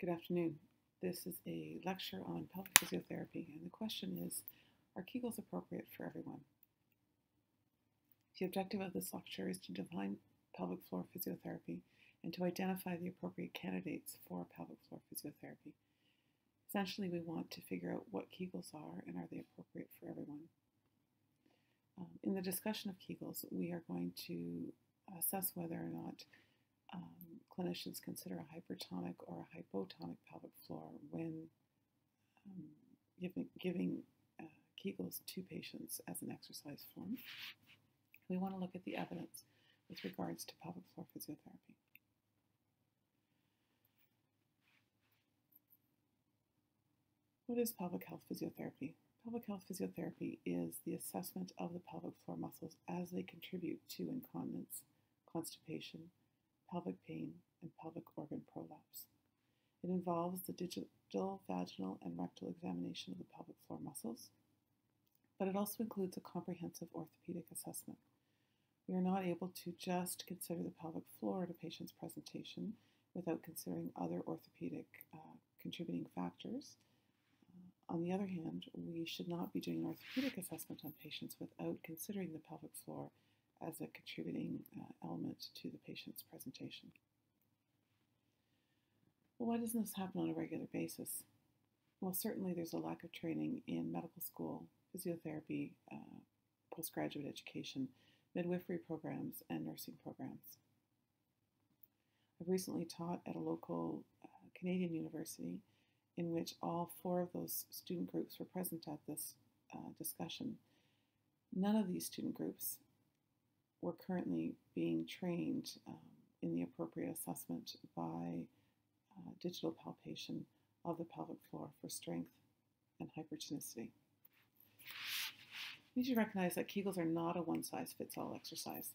Good afternoon. This is a lecture on pelvic physiotherapy, and the question is Are Kegels appropriate for everyone? The objective of this lecture is to define pelvic floor physiotherapy and to identify the appropriate candidates for pelvic floor physiotherapy. Essentially, we want to figure out what Kegels are and are they appropriate for everyone. Um, in the discussion of Kegels, we are going to assess whether or not um, clinicians consider a hypertonic or a hypotonic pelvic floor when um, giving, giving uh, Kegels to patients as an exercise form. We want to look at the evidence with regards to pelvic floor physiotherapy. What is pelvic health physiotherapy? Pelvic health physiotherapy is the assessment of the pelvic floor muscles as they contribute to incontinence, constipation, pelvic pain, and pelvic organ prolapse. It involves the digital, vaginal, and rectal examination of the pelvic floor muscles, but it also includes a comprehensive orthopedic assessment. We are not able to just consider the pelvic floor at a patient's presentation without considering other orthopedic uh, contributing factors. Uh, on the other hand, we should not be doing an orthopedic assessment on patients without considering the pelvic floor as a contributing uh, element to the patient's presentation. Well, why doesn't this happen on a regular basis? Well, certainly there's a lack of training in medical school, physiotherapy, uh, postgraduate education, midwifery programs, and nursing programs. I've recently taught at a local uh, Canadian university in which all four of those student groups were present at this uh, discussion. None of these student groups were currently being trained um, in the appropriate assessment by digital palpation of the pelvic floor for strength and hypertonicity. Need to recognize that Kegels are not a one size fits all exercise,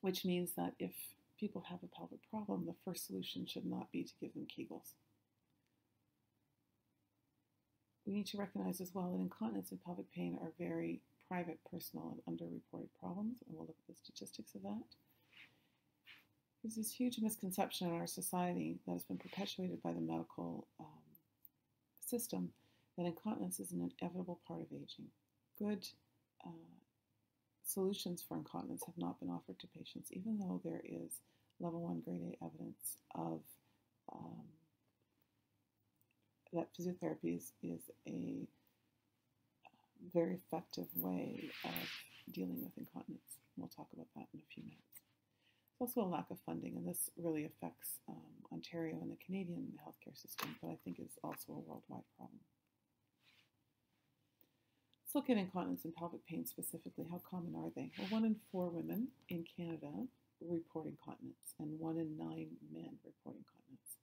which means that if people have a pelvic problem, the first solution should not be to give them Kegels. We need to recognize as well that incontinence and pelvic pain are very private, personal, and underreported problems, and we'll look at the statistics of that. There's this huge misconception in our society that has been perpetuated by the medical um, system that incontinence is an inevitable part of aging. Good uh, solutions for incontinence have not been offered to patients, even though there is level one grade A evidence of um, that physiotherapy is, is a very effective way of dealing with incontinence. We'll talk about that in a few minutes. Also a lack of funding, and this really affects um, Ontario and the Canadian healthcare system, but I think is also a worldwide problem. Let's look at incontinence and pelvic pain specifically. How common are they? Well, one in four women in Canada report incontinence, and one in nine men report incontinence.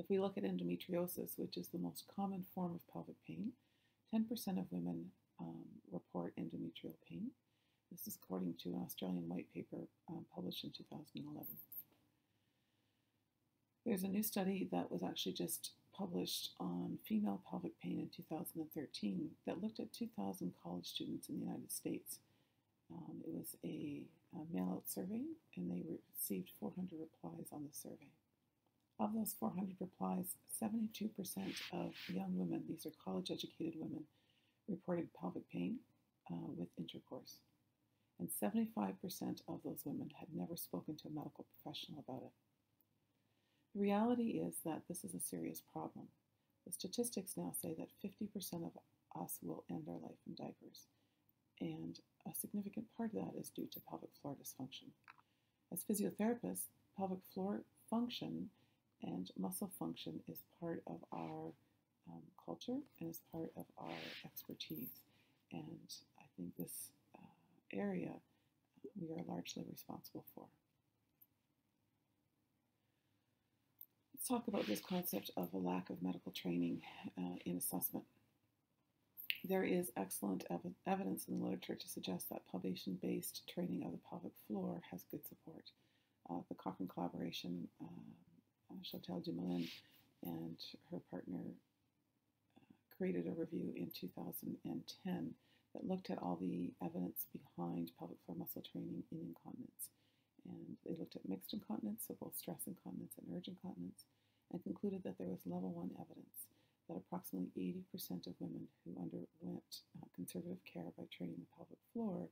If we look at endometriosis, which is the most common form of pelvic pain, 10% of women um, report endometrial pain. This is according to an Australian white paper um, published in 2011. There's a new study that was actually just published on female pelvic pain in 2013 that looked at 2,000 college students in the United States. Um, it was a, a mail out survey, and they received 400 replies on the survey. Of those 400 replies, 72% of young women, these are college educated women, reported pelvic pain uh, with intercourse. And 75% of those women had never spoken to a medical professional about it. The reality is that this is a serious problem. The statistics now say that 50% of us will end our life in diapers, and a significant part of that is due to pelvic floor dysfunction. As physiotherapists, pelvic floor function and muscle function is part of our um, culture and is part of our expertise. And I think this area we are largely responsible for. Let's talk about this concept of a lack of medical training uh, in assessment. There is excellent ev evidence in the literature to suggest that palpation based training of the pelvic floor has good support. Uh, the Cochrane collaboration uh, uh, Chantal Dumoulin and her partner uh, created a review in 2010 that looked at all the evidence behind pelvic floor muscle training in incontinence. And they looked at mixed incontinence, so both stress incontinence and urge incontinence, and concluded that there was level one evidence that approximately 80% of women who underwent uh, conservative care by training the pelvic floor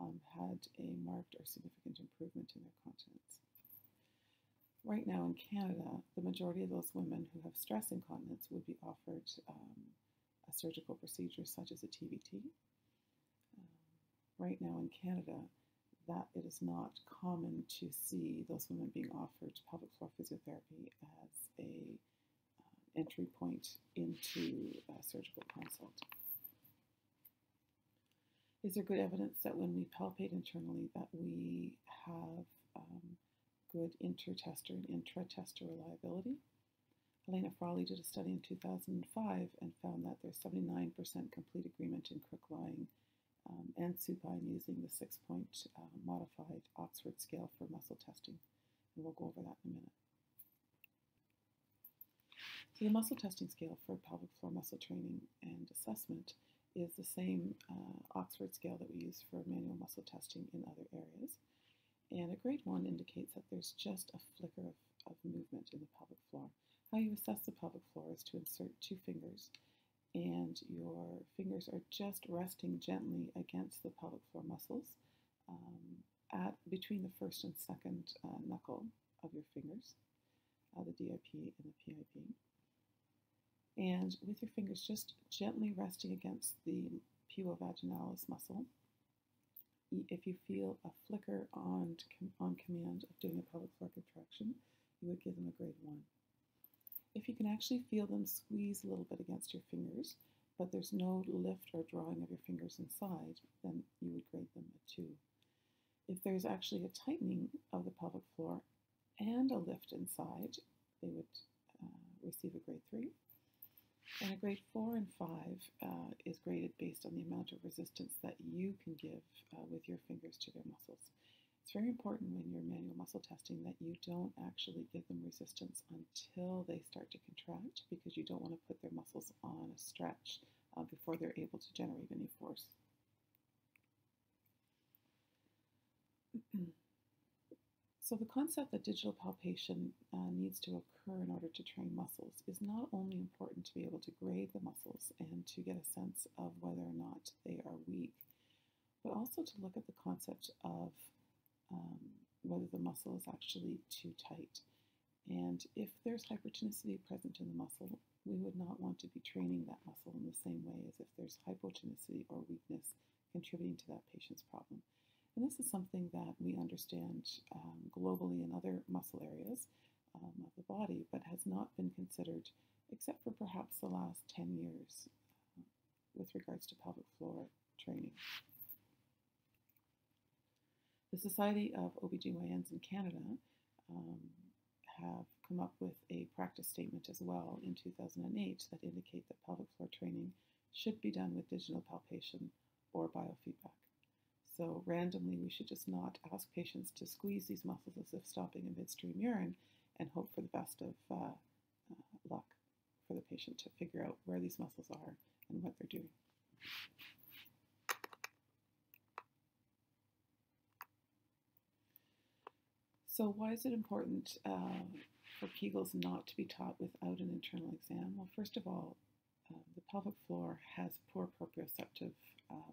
um, had a marked or significant improvement in their continence. Right now in Canada, the majority of those women who have stress incontinence would be offered um, a surgical procedure such as a TVT. Right now in Canada, that it is not common to see those women being offered pelvic floor physiotherapy as a uh, entry point into a surgical consult. Is there good evidence that when we palpate internally that we have um, good inter-tester and intra-tester reliability? Helena Frawley did a study in 2005 and found that there's 79% complete agreement in crook lying um, and supine using the six point uh, modified Oxford scale for muscle testing. And we'll go over that in a minute. So, the muscle testing scale for pelvic floor muscle training and assessment is the same uh, Oxford scale that we use for manual muscle testing in other areas. And a grade one indicates that there's just a flicker of, of movement in the pelvic floor. How you assess the pelvic floor is to insert two fingers and your fingers are just resting gently against the pelvic floor muscles um, at between the first and second uh, knuckle of your fingers, uh, the DIP and the PIP. And with your fingers just gently resting against the pubovaginalis muscle, if you feel a flicker on, on command of doing a pelvic floor contraction, you would give them a grade 1. If you can actually feel them squeeze a little bit against your fingers, but there's no lift or drawing of your fingers inside, then you would grade them a 2. If there's actually a tightening of the pelvic floor and a lift inside, they would uh, receive a grade 3. And a grade 4 and 5 uh, is graded based on the amount of resistance that you can give uh, with your fingers to their muscles. It's very important when you're manual muscle testing that you don't actually give them resistance until they start to contract because you don't want to put their muscles on a stretch uh, before they're able to generate any force. so the concept that digital palpation uh, needs to occur in order to train muscles is not only important to be able to grade the muscles and to get a sense of whether or not they are weak, but also to look at the concept of um, whether the muscle is actually too tight. And if there's hypertonicity present in the muscle, we would not want to be training that muscle in the same way as if there's hypotonicity or weakness contributing to that patient's problem. And this is something that we understand um, globally in other muscle areas um, of the body, but has not been considered except for perhaps the last 10 years uh, with regards to pelvic floor training. The Society of OBGYNs in Canada um, have come up with a practice statement as well in 2008 that indicate that pelvic floor training should be done with digital palpation or biofeedback. So randomly, we should just not ask patients to squeeze these muscles as if stopping a midstream urine and hope for the best of uh, uh, luck for the patient to figure out where these muscles are and what they're doing. So why is it important uh, for Kegels not to be taught without an internal exam? Well, first of all, uh, the pelvic floor has poor proprioceptive um,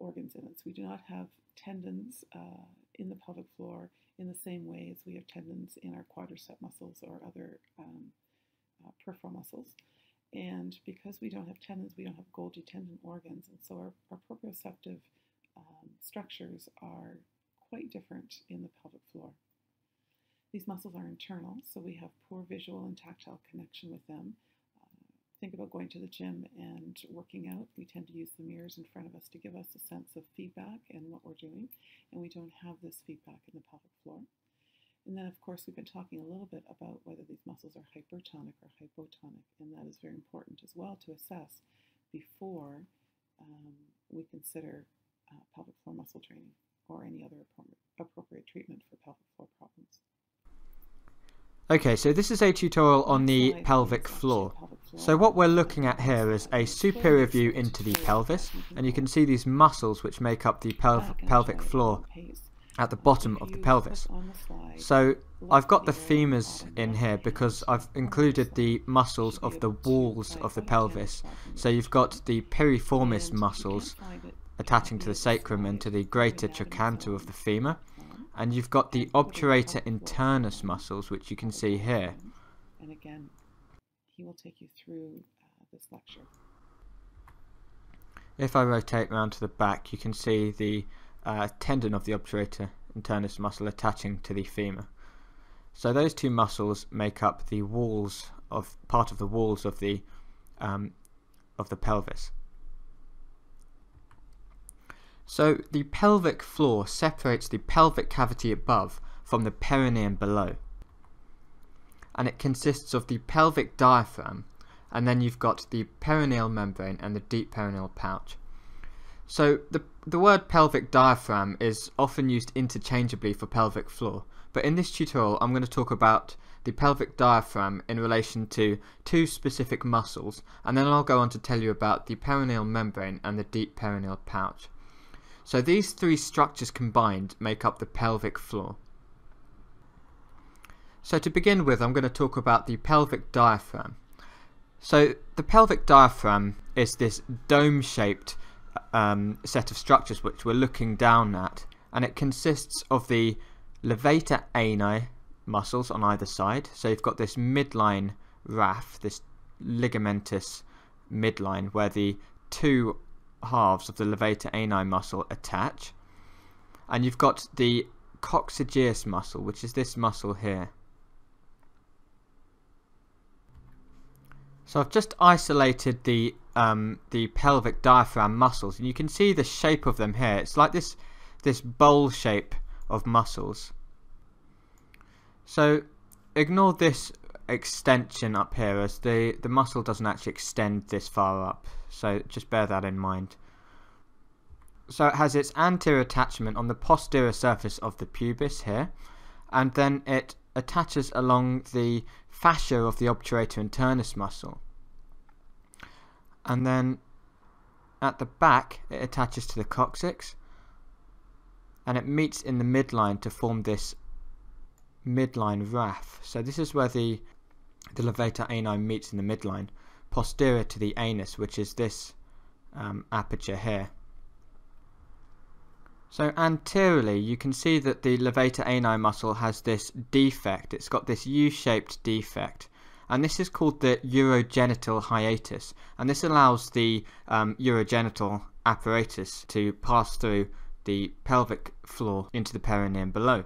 organs in it. So we do not have tendons uh, in the pelvic floor in the same way as we have tendons in our quadricep muscles or other um, uh, peripheral muscles. And because we don't have tendons, we don't have Golgi tendon organs, and so our, our proprioceptive um, structures are quite different in the pelvic floor. These muscles are internal, so we have poor visual and tactile connection with them. Uh, think about going to the gym and working out. We tend to use the mirrors in front of us to give us a sense of feedback and what we're doing, and we don't have this feedback in the pelvic floor. And then, of course, we've been talking a little bit about whether these muscles are hypertonic or hypotonic, and that is very important as well to assess before um, we consider uh, pelvic floor muscle training or any other appropriate treatment for pelvic floor problems. Okay, so this is a tutorial on the pelvic floor. So what we're looking at here is a superior view into the pelvis, and you can see these muscles which make up the pelv pelvic floor at the bottom of the pelvis. So I've got the femurs in here because I've included the muscles of the walls of the pelvis. So you've got the piriformis muscles attaching to the sacrum and to the greater trochanter of the femur. And you've got the obturator internus muscles, which you can see here. And again, he will take you through uh, this lecture. If I rotate around to the back, you can see the uh, tendon of the obturator internus muscle attaching to the femur. So those two muscles make up the walls of part of the walls of the um, of the pelvis. So the pelvic floor separates the pelvic cavity above from the perineum below. And it consists of the pelvic diaphragm and then you've got the perineal membrane and the deep perineal pouch. So the, the word pelvic diaphragm is often used interchangeably for pelvic floor, but in this tutorial I'm going to talk about the pelvic diaphragm in relation to two specific muscles, and then I'll go on to tell you about the perineal membrane and the deep perineal pouch. So these three structures combined make up the pelvic floor. So to begin with, I'm going to talk about the pelvic diaphragm. So the pelvic diaphragm is this dome-shaped um, set of structures which we're looking down at, and it consists of the levator ani muscles on either side. So you've got this midline raphe, this ligamentous midline, where the two halves of the levator ani muscle attach. And you've got the coccygeus muscle, which is this muscle here. So I've just isolated the um, the pelvic diaphragm muscles, and you can see the shape of them here. It's like this this bowl shape of muscles. So ignore this extension up here as the, the muscle doesn't actually extend this far up. So just bear that in mind. So it has its anterior attachment on the posterior surface of the pubis here and then it attaches along the fascia of the obturator internus muscle. And then at the back it attaches to the coccyx and it meets in the midline to form this midline raphe. So this is where the the levator ani meets in the midline, posterior to the anus, which is this um, aperture here. So anteriorly, you can see that the levator ani muscle has this defect. It's got this U-shaped defect. And this is called the urogenital hiatus. And this allows the um, urogenital apparatus to pass through the pelvic floor into the perineum below.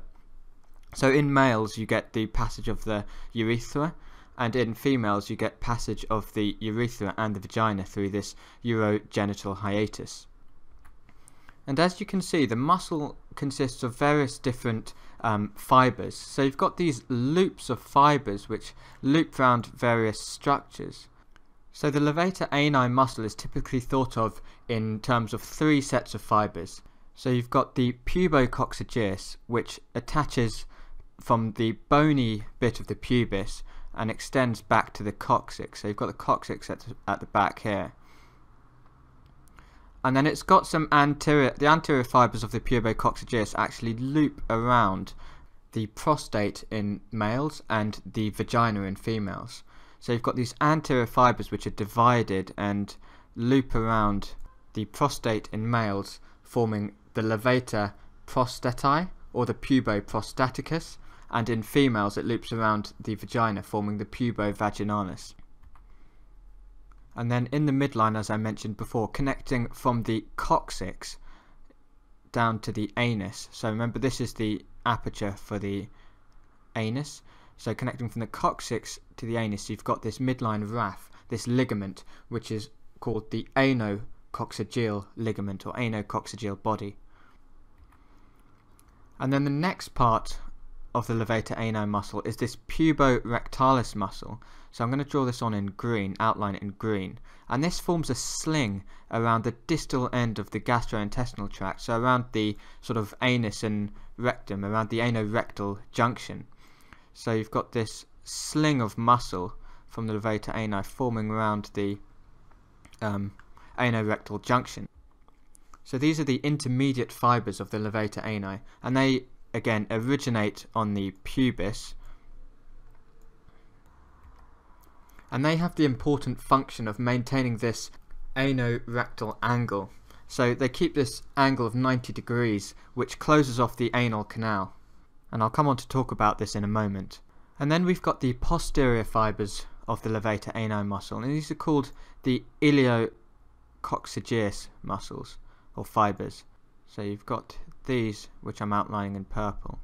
So in males, you get the passage of the urethra, and in females you get passage of the urethra and the vagina through this urogenital hiatus. And as you can see, the muscle consists of various different um, fibres. So you've got these loops of fibres which loop around various structures. So the levator ani muscle is typically thought of in terms of three sets of fibres. So you've got the pubococcygeus, which attaches from the bony bit of the pubis and extends back to the coccyx. So you've got the coccyx at, at the back here. And then it's got some anterior, the anterior fibres of the pubococcygeus actually loop around the prostate in males and the vagina in females. So you've got these anterior fibres which are divided and loop around the prostate in males, forming the levator prostatae or the puboprostaticus, and in females it loops around the vagina forming the pubovaginalis. And then in the midline, as I mentioned before, connecting from the coccyx down to the anus. So remember this is the aperture for the anus. So connecting from the coccyx to the anus, you've got this midline raphe, this ligament, which is called the anococcygeal ligament or anococcygeal body. And then the next part of the levator ani muscle is this puborectalis muscle. So I'm going to draw this on in green, outline it in green. And this forms a sling around the distal end of the gastrointestinal tract, so around the sort of anus and rectum, around the anorectal junction. So you've got this sling of muscle from the levator ani forming around the um, anorectal junction. So these are the intermediate fibres of the levator ani, and they again originate on the pubis and they have the important function of maintaining this anorectal angle. So they keep this angle of 90 degrees which closes off the anal canal and I'll come on to talk about this in a moment. And then we've got the posterior fibres of the levator ani muscle and these are called the iliococcygeus muscles or fibres. So you've got these which I'm outlining in purple.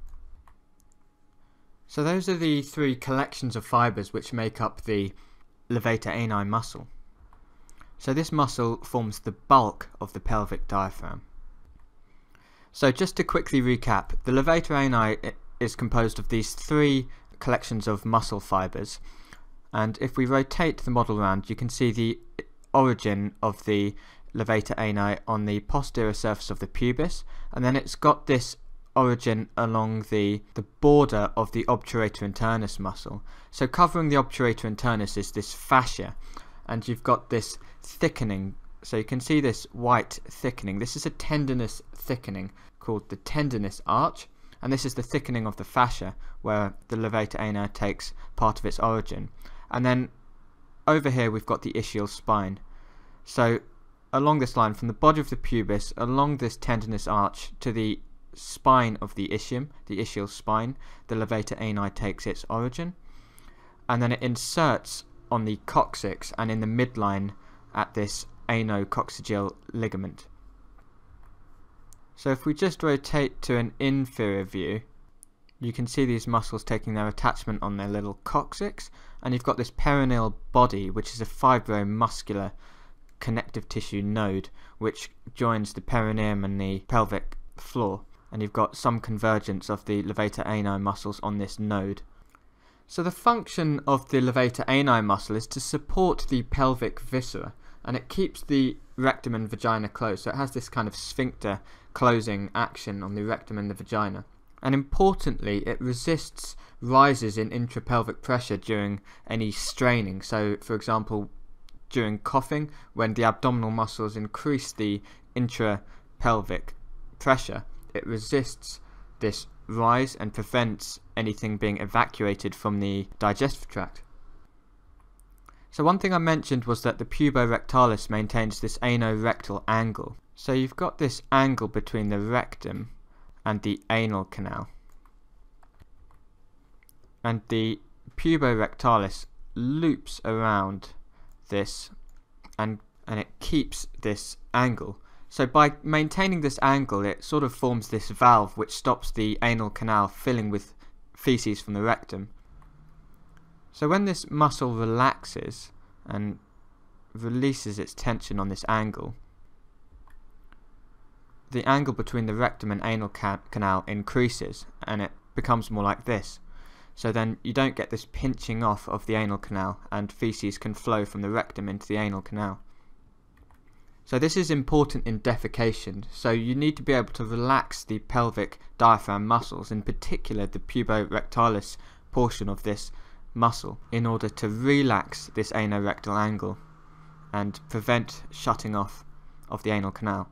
So those are the three collections of fibres which make up the levator ani muscle. So this muscle forms the bulk of the pelvic diaphragm. So just to quickly recap, the levator ani is composed of these three collections of muscle fibres and if we rotate the model around you can see the origin of the levator ani on the posterior surface of the pubis and then it's got this origin along the, the border of the obturator internus muscle. So covering the obturator internus is this fascia and you've got this thickening so you can see this white thickening. This is a tendinous thickening called the tendinous arch and this is the thickening of the fascia where the levator ani takes part of its origin. And then over here we've got the ischial spine. So along this line from the body of the pubis along this tendinous arch to the spine of the ischium, the ischial spine, the levator ani takes its origin and then it inserts on the coccyx and in the midline at this anococcygeal ligament. So if we just rotate to an inferior view, you can see these muscles taking their attachment on their little coccyx and you've got this perineal body which is a fibromuscular connective tissue node which joins the perineum and the pelvic floor and you've got some convergence of the levator ani muscles on this node. So the function of the levator ani muscle is to support the pelvic viscera and it keeps the rectum and vagina closed. So it has this kind of sphincter closing action on the rectum and the vagina. And importantly, it resists rises in intrapelvic pressure during any straining. So, for example, during coughing, when the abdominal muscles increase the intrapelvic pressure, it resists this rise and prevents anything being evacuated from the digestive tract. So one thing I mentioned was that the puborectalis maintains this anorectal angle. So you've got this angle between the rectum and the anal canal. And the puborectalis loops around this and and it keeps this angle. So by maintaining this angle it sort of forms this valve which stops the anal canal filling with feces from the rectum. So when this muscle relaxes and releases its tension on this angle, the angle between the rectum and anal ca canal increases and it becomes more like this. So then you don't get this pinching off of the anal canal and feces can flow from the rectum into the anal canal. So this is important in defecation, so you need to be able to relax the pelvic diaphragm muscles, in particular the puborectalis portion of this muscle, in order to relax this anorectal angle and prevent shutting off of the anal canal.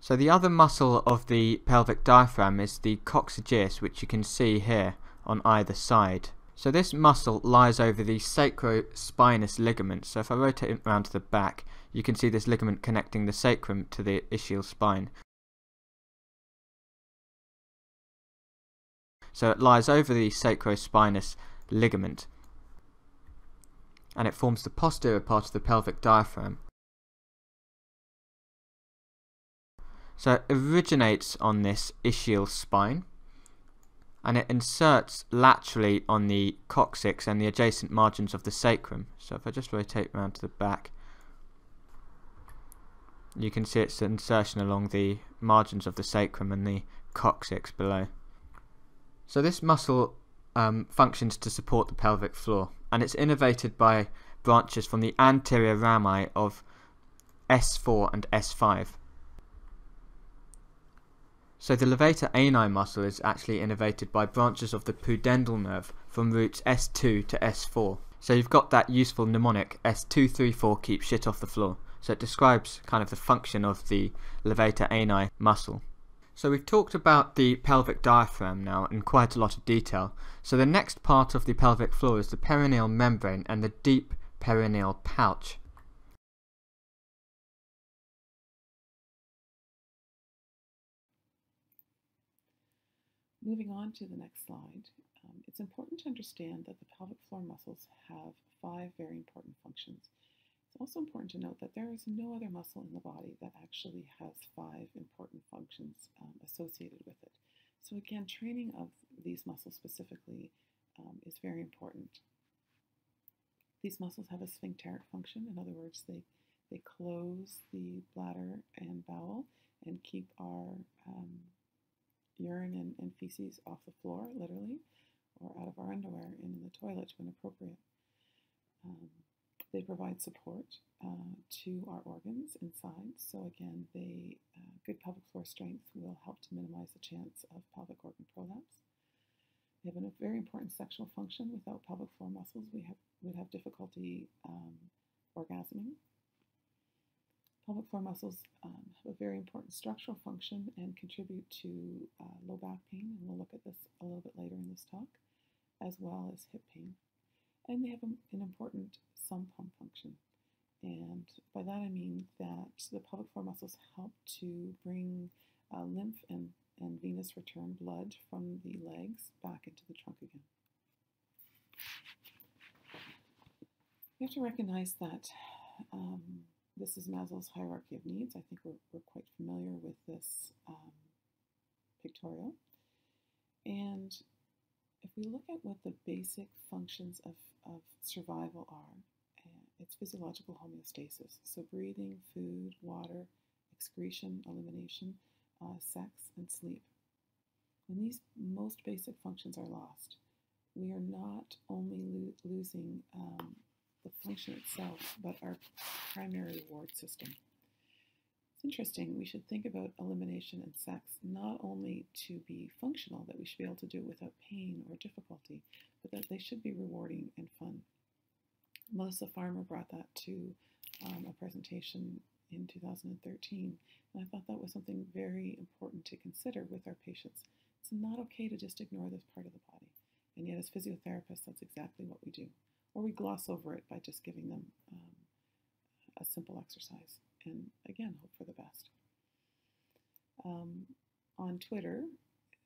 So the other muscle of the pelvic diaphragm is the coccygeus, which you can see here on either side. So this muscle lies over the sacrospinous ligament. So if I rotate it around to the back, you can see this ligament connecting the sacrum to the ischial spine. So it lies over the sacrospinous ligament and it forms the posterior part of the pelvic diaphragm. So it originates on this ischial spine and it inserts laterally on the coccyx and the adjacent margins of the sacrum. So if I just rotate around to the back, you can see its insertion along the margins of the sacrum and the coccyx below. So this muscle um, functions to support the pelvic floor and it's innervated by branches from the anterior rami of S4 and S5. So the levator ani muscle is actually innervated by branches of the pudendal nerve from roots S2 to S4. So you've got that useful mnemonic S234 keep shit off the floor. So it describes kind of the function of the levator ani muscle. So we've talked about the pelvic diaphragm now in quite a lot of detail. So the next part of the pelvic floor is the perineal membrane and the deep perineal pouch. Moving on to the next slide, um, it's important to understand that the pelvic floor muscles have five very important functions. It's also important to note that there is no other muscle in the body that actually has five important functions um, associated with it. So again, training of these muscles specifically um, is very important. These muscles have a sphincteric function. In other words, they, they close the bladder and bowel and keep our um, urine and, and, feces off the floor, literally, or out of our underwear and in the toilet when appropriate. Um, they provide support uh, to our organs inside. So again, they uh, good pelvic floor strength will help to minimize the chance of pelvic organ prolapse. They have a very important sexual function. Without pelvic floor muscles, we have, would have difficulty um, orgasming. Pelvic floor muscles um, have a very important structural function and contribute to uh, low back pain, and we'll look at this a little bit later in this talk, as well as hip pain. And they have an important sump pump function. And by that I mean that the pelvic floor muscles help to bring uh, lymph and, and venous return blood from the legs back into the trunk again. You have to recognize that um, this is Maslow's hierarchy of needs. I think we're, we're quite familiar with this um, pictorial. And if we look at what the basic functions of, of survival are, uh, it's physiological homeostasis. So breathing, food, water, excretion, elimination, uh, sex, and sleep. When these most basic functions are lost, we are not only lo losing um, the function itself, but our primary reward system. It's interesting, we should think about elimination and sex not only to be functional, that we should be able to do it without pain or difficulty, but that they should be rewarding and fun. Melissa Farmer brought that to um, a presentation in 2013, and I thought that was something very important to consider with our patients. It's not okay to just ignore this part of the body, and yet as physiotherapists, that's exactly what we do. Or we gloss over it by just giving them um, a simple exercise and again, hope for the best. Um, on Twitter,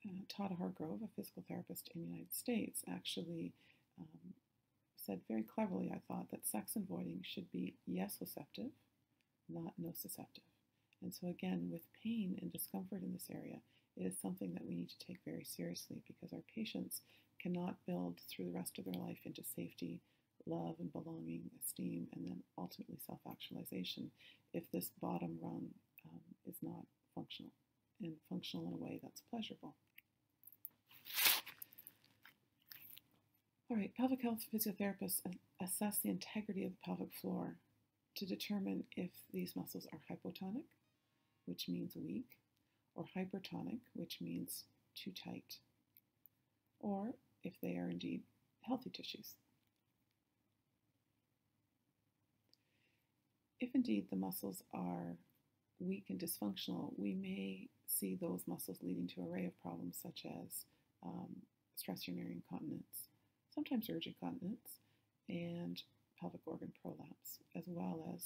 uh, Todd Hargrove, a physical therapist in the United States, actually um, said very cleverly, I thought, that sex and voiding should be yes-oceptive, not nociceptive. And so again, with pain and discomfort in this area, it is something that we need to take very seriously because our patients cannot build through the rest of their life into safety, love and belonging, esteem, and then ultimately self-actualization if this bottom rung um, is not functional and functional in a way that's pleasurable. All right, pelvic health physiotherapists assess the integrity of the pelvic floor to determine if these muscles are hypotonic, which means weak, or hypertonic, which means too tight, or if they are indeed healthy tissues. If indeed the muscles are weak and dysfunctional, we may see those muscles leading to an array of problems such as um, stress urinary incontinence, sometimes urgent incontinence, and pelvic organ prolapse, as well as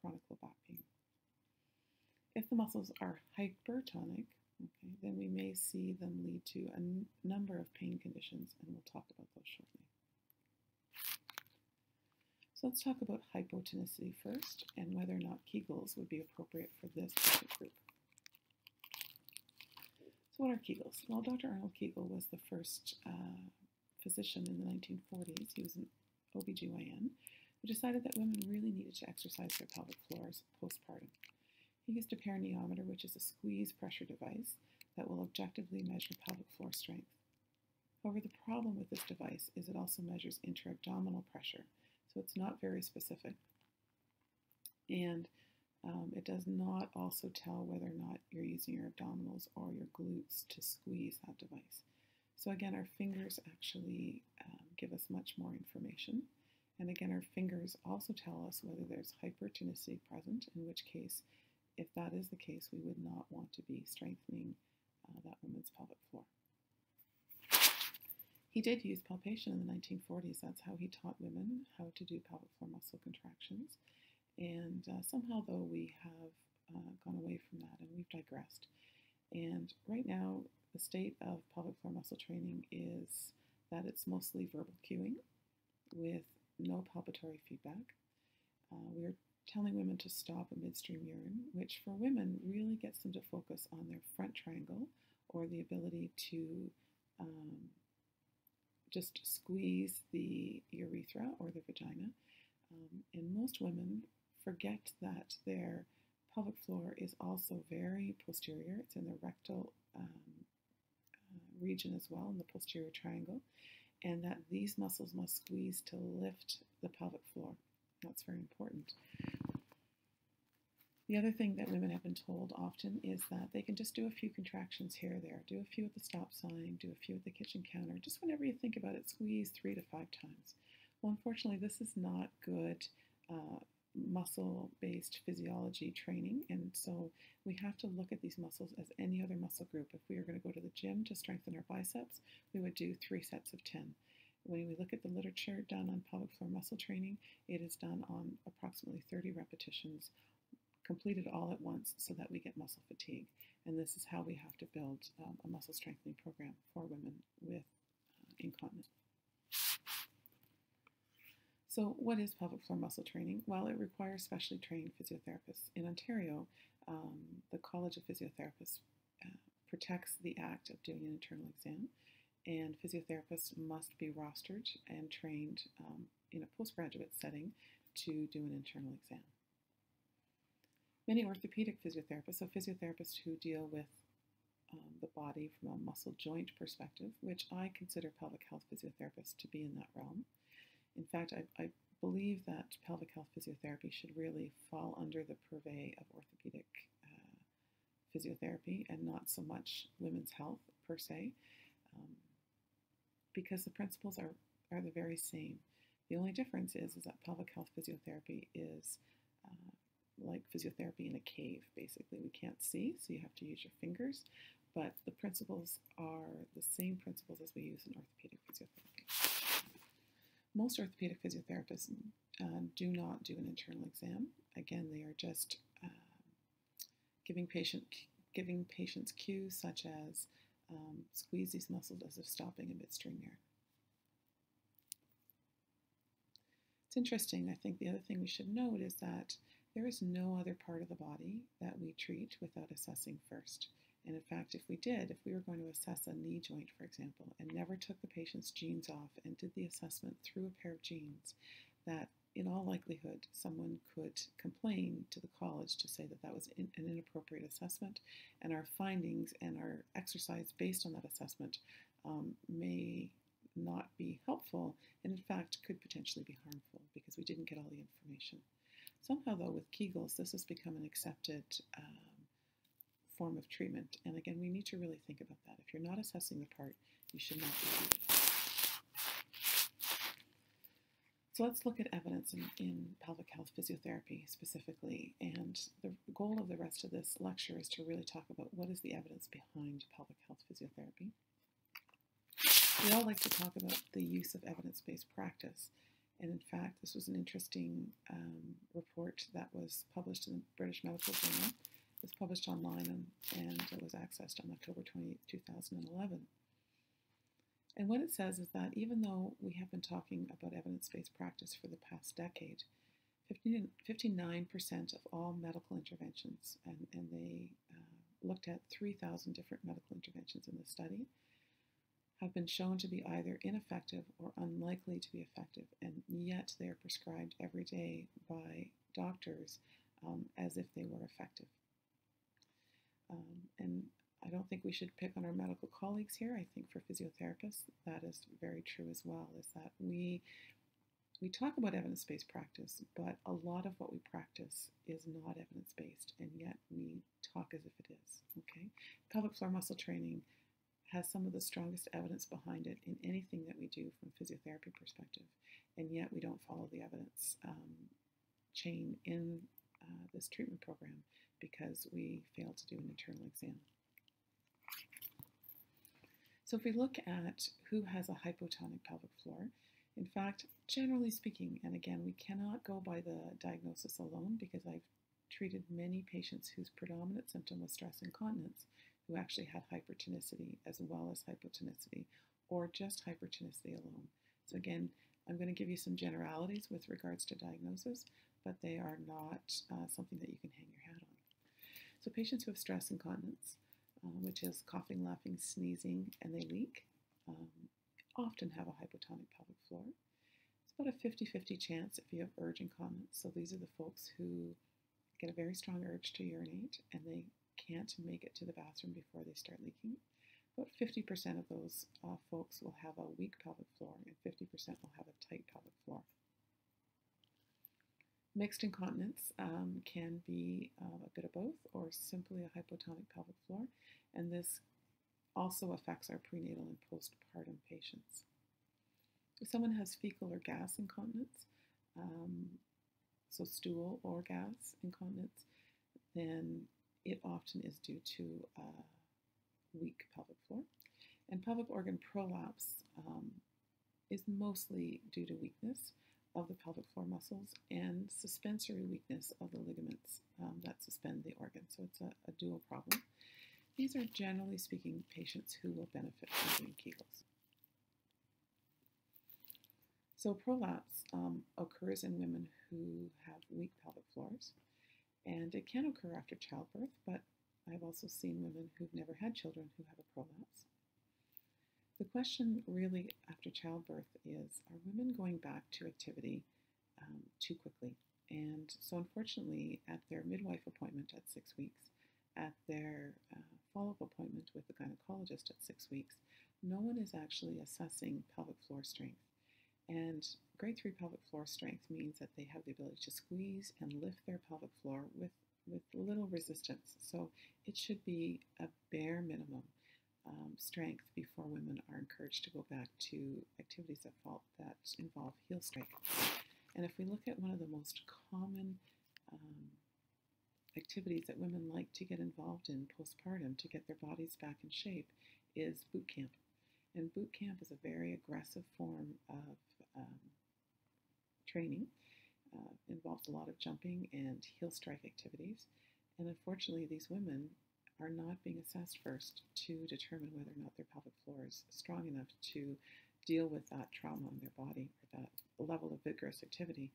chronic low back pain. If the muscles are hypertonic, okay, then we may see them lead to a number of pain conditions, and we'll talk about those shortly. Let's talk about hypotonicity first and whether or not Kegels would be appropriate for this group. So what are Kegels? Well, Dr. Arnold Kegel was the first uh, physician in the 1940s. He was an OBGYN who decided that women really needed to exercise their pelvic floors postpartum. He used a perineometer, which is a squeeze pressure device that will objectively measure pelvic floor strength. However, the problem with this device is it also measures intra-abdominal pressure, so it's not very specific. And um, it does not also tell whether or not you're using your abdominals or your glutes to squeeze that device. So again, our fingers actually um, give us much more information. And again, our fingers also tell us whether there's hypertonicity present, in which case, if that is the case, we would not want to be strengthening uh, that woman's pelvic floor. He did use palpation in the 1940s. That's how he taught women how to do pelvic floor muscle contractions. And uh, somehow, though, we have uh, gone away from that and we've digressed. And right now, the state of pelvic floor muscle training is that it's mostly verbal cueing with no palpatory feedback. Uh, we're telling women to stop a midstream urine, which for women really gets them to focus on their front triangle or the ability to um, just squeeze the urethra or the vagina. Um, and most women forget that their pelvic floor is also very posterior. It's in the rectal um, uh, region as well, in the posterior triangle, and that these muscles must squeeze to lift the pelvic floor. That's very important. The other thing that women have been told often is that they can just do a few contractions here or there, do a few at the stop sign, do a few at the kitchen counter, just whenever you think about it, squeeze three to five times. Well, unfortunately, this is not good uh, muscle based physiology training, and so we have to look at these muscles as any other muscle group. If we are going to go to the gym to strengthen our biceps, we would do three sets of 10. When we look at the literature done on pelvic floor muscle training, it is done on approximately 30 repetitions, completed all at once so that we get muscle fatigue. And this is how we have to build um, a muscle strengthening program for women with uh, incontinence. So, what is pelvic floor muscle training? Well, it requires specially trained physiotherapists. In Ontario, um, the College of Physiotherapists uh, protects the act of doing an internal exam and physiotherapists must be rostered and trained um, in a postgraduate setting to do an internal exam. Many orthopedic physiotherapists, so physiotherapists who deal with um, the body from a muscle joint perspective, which I consider pelvic health physiotherapists to be in that realm. In fact, I, I believe that pelvic health physiotherapy should really fall under the purvey of orthopedic uh, physiotherapy and not so much women's health per se. Um, because the principles are, are the very same. The only difference is, is that pelvic health physiotherapy is like physiotherapy in a cave, basically. We can't see, so you have to use your fingers, but the principles are the same principles as we use in orthopedic physiotherapy. Most orthopedic physiotherapists uh, do not do an internal exam. Again, they are just uh, giving patient giving patients cues such as um, squeeze these muscles as if stopping a midstream urine. It's interesting, I think the other thing we should note is that there is no other part of the body that we treat without assessing first. And in fact, if we did, if we were going to assess a knee joint, for example, and never took the patient's jeans off and did the assessment through a pair of jeans, that in all likelihood, someone could complain to the college to say that that was in, an inappropriate assessment, and our findings and our exercise based on that assessment um, may not be helpful, and in fact could potentially be harmful because we didn't get all the information. Somehow, though, with Kegels, this has become an accepted um, form of treatment, and again, we need to really think about that. If you're not assessing the part, you should not be treated. So let's look at evidence in, in, pelvic health physiotherapy specifically. And the goal of the rest of this lecture is to really talk about what is the evidence behind pelvic health physiotherapy. We all like to talk about the use of evidence-based practice. And in fact, this was an interesting um, report that was published in the British Medical Journal. It was published online and, and it was accessed on October 20, 2011. And what it says is that even though we have been talking about evidence based practice for the past decade, 59% of all medical interventions, and, and they uh, looked at 3,000 different medical interventions in the study, have been shown to be either ineffective or unlikely to be effective, and yet they are prescribed every day by doctors um, as if they were effective. Um, and I don't think we should pick on our medical colleagues here. I think for physiotherapists, that is very true as well, is that we we talk about evidence-based practice, but a lot of what we practice is not evidence-based, and yet we talk as if it is. Okay, pelvic floor muscle training has some of the strongest evidence behind it in anything that we do from physiotherapy perspective, and yet we don't follow the evidence um, chain in uh, this treatment program because we fail to do an internal exam. So if we look at who has a hypotonic pelvic floor, in fact, generally speaking, and again, we cannot go by the diagnosis alone because I've treated many patients whose predominant symptom was stress incontinence who actually had hypertonicity as well as hypotonicity or just hypertonicity alone. So again, I'm going to give you some generalities with regards to diagnosis, but they are not uh, something that you can hang your hat on. So patients who have stress incontinence, uh, which is coughing, laughing, sneezing, and they leak, um, often have a hypotonic pelvic floor. It's about a 50-50 chance if you have urge incontinence. So these are the folks who get a very strong urge to urinate and they can't make it to the bathroom before they start leaking. About 50% of those uh, folks will have a weak pelvic floor and 50% will have a tight pelvic floor. Mixed incontinence um, can be uh, a bit of both or simply a hypotonic pelvic floor, and this also affects our prenatal and postpartum patients. If someone has fecal or gas incontinence, um, so stool or gas incontinence, then it often is due to weak pelvic floor. And pelvic organ prolapse um, is mostly due to weakness of the pelvic floor muscles and suspensory weakness of the ligaments um, that suspend the organ. So it's a, a, dual problem. These are generally speaking patients who will benefit from doing Kegels. So prolapse um, occurs in women who have weak pelvic floors, and it can occur after childbirth, but I've also seen women who've never had children who have a prolapse. The question really after childbirth is Are women going back to activity um, too quickly? And so, unfortunately, at their midwife appointment at six weeks, at their uh, follow up appointment with the gynecologist at six weeks, no one is actually assessing pelvic floor strength. And grade 3 pelvic floor strength means that they have the ability to squeeze and lift their pelvic floor with, with little resistance. So it should be a bare minimum um, strength before women are encouraged to go back to activities that, fall, that involve heel strength. And if we look at one of the most common um, activities that women like to get involved in postpartum to get their bodies back in shape is boot camp. And boot camp is a very aggressive form of um, training. Uh, involves a lot of jumping and heel strike activities. And unfortunately, these women are not being assessed first to determine whether or not their pelvic floor is strong enough to deal with that trauma in their body or that level of vigorous activity.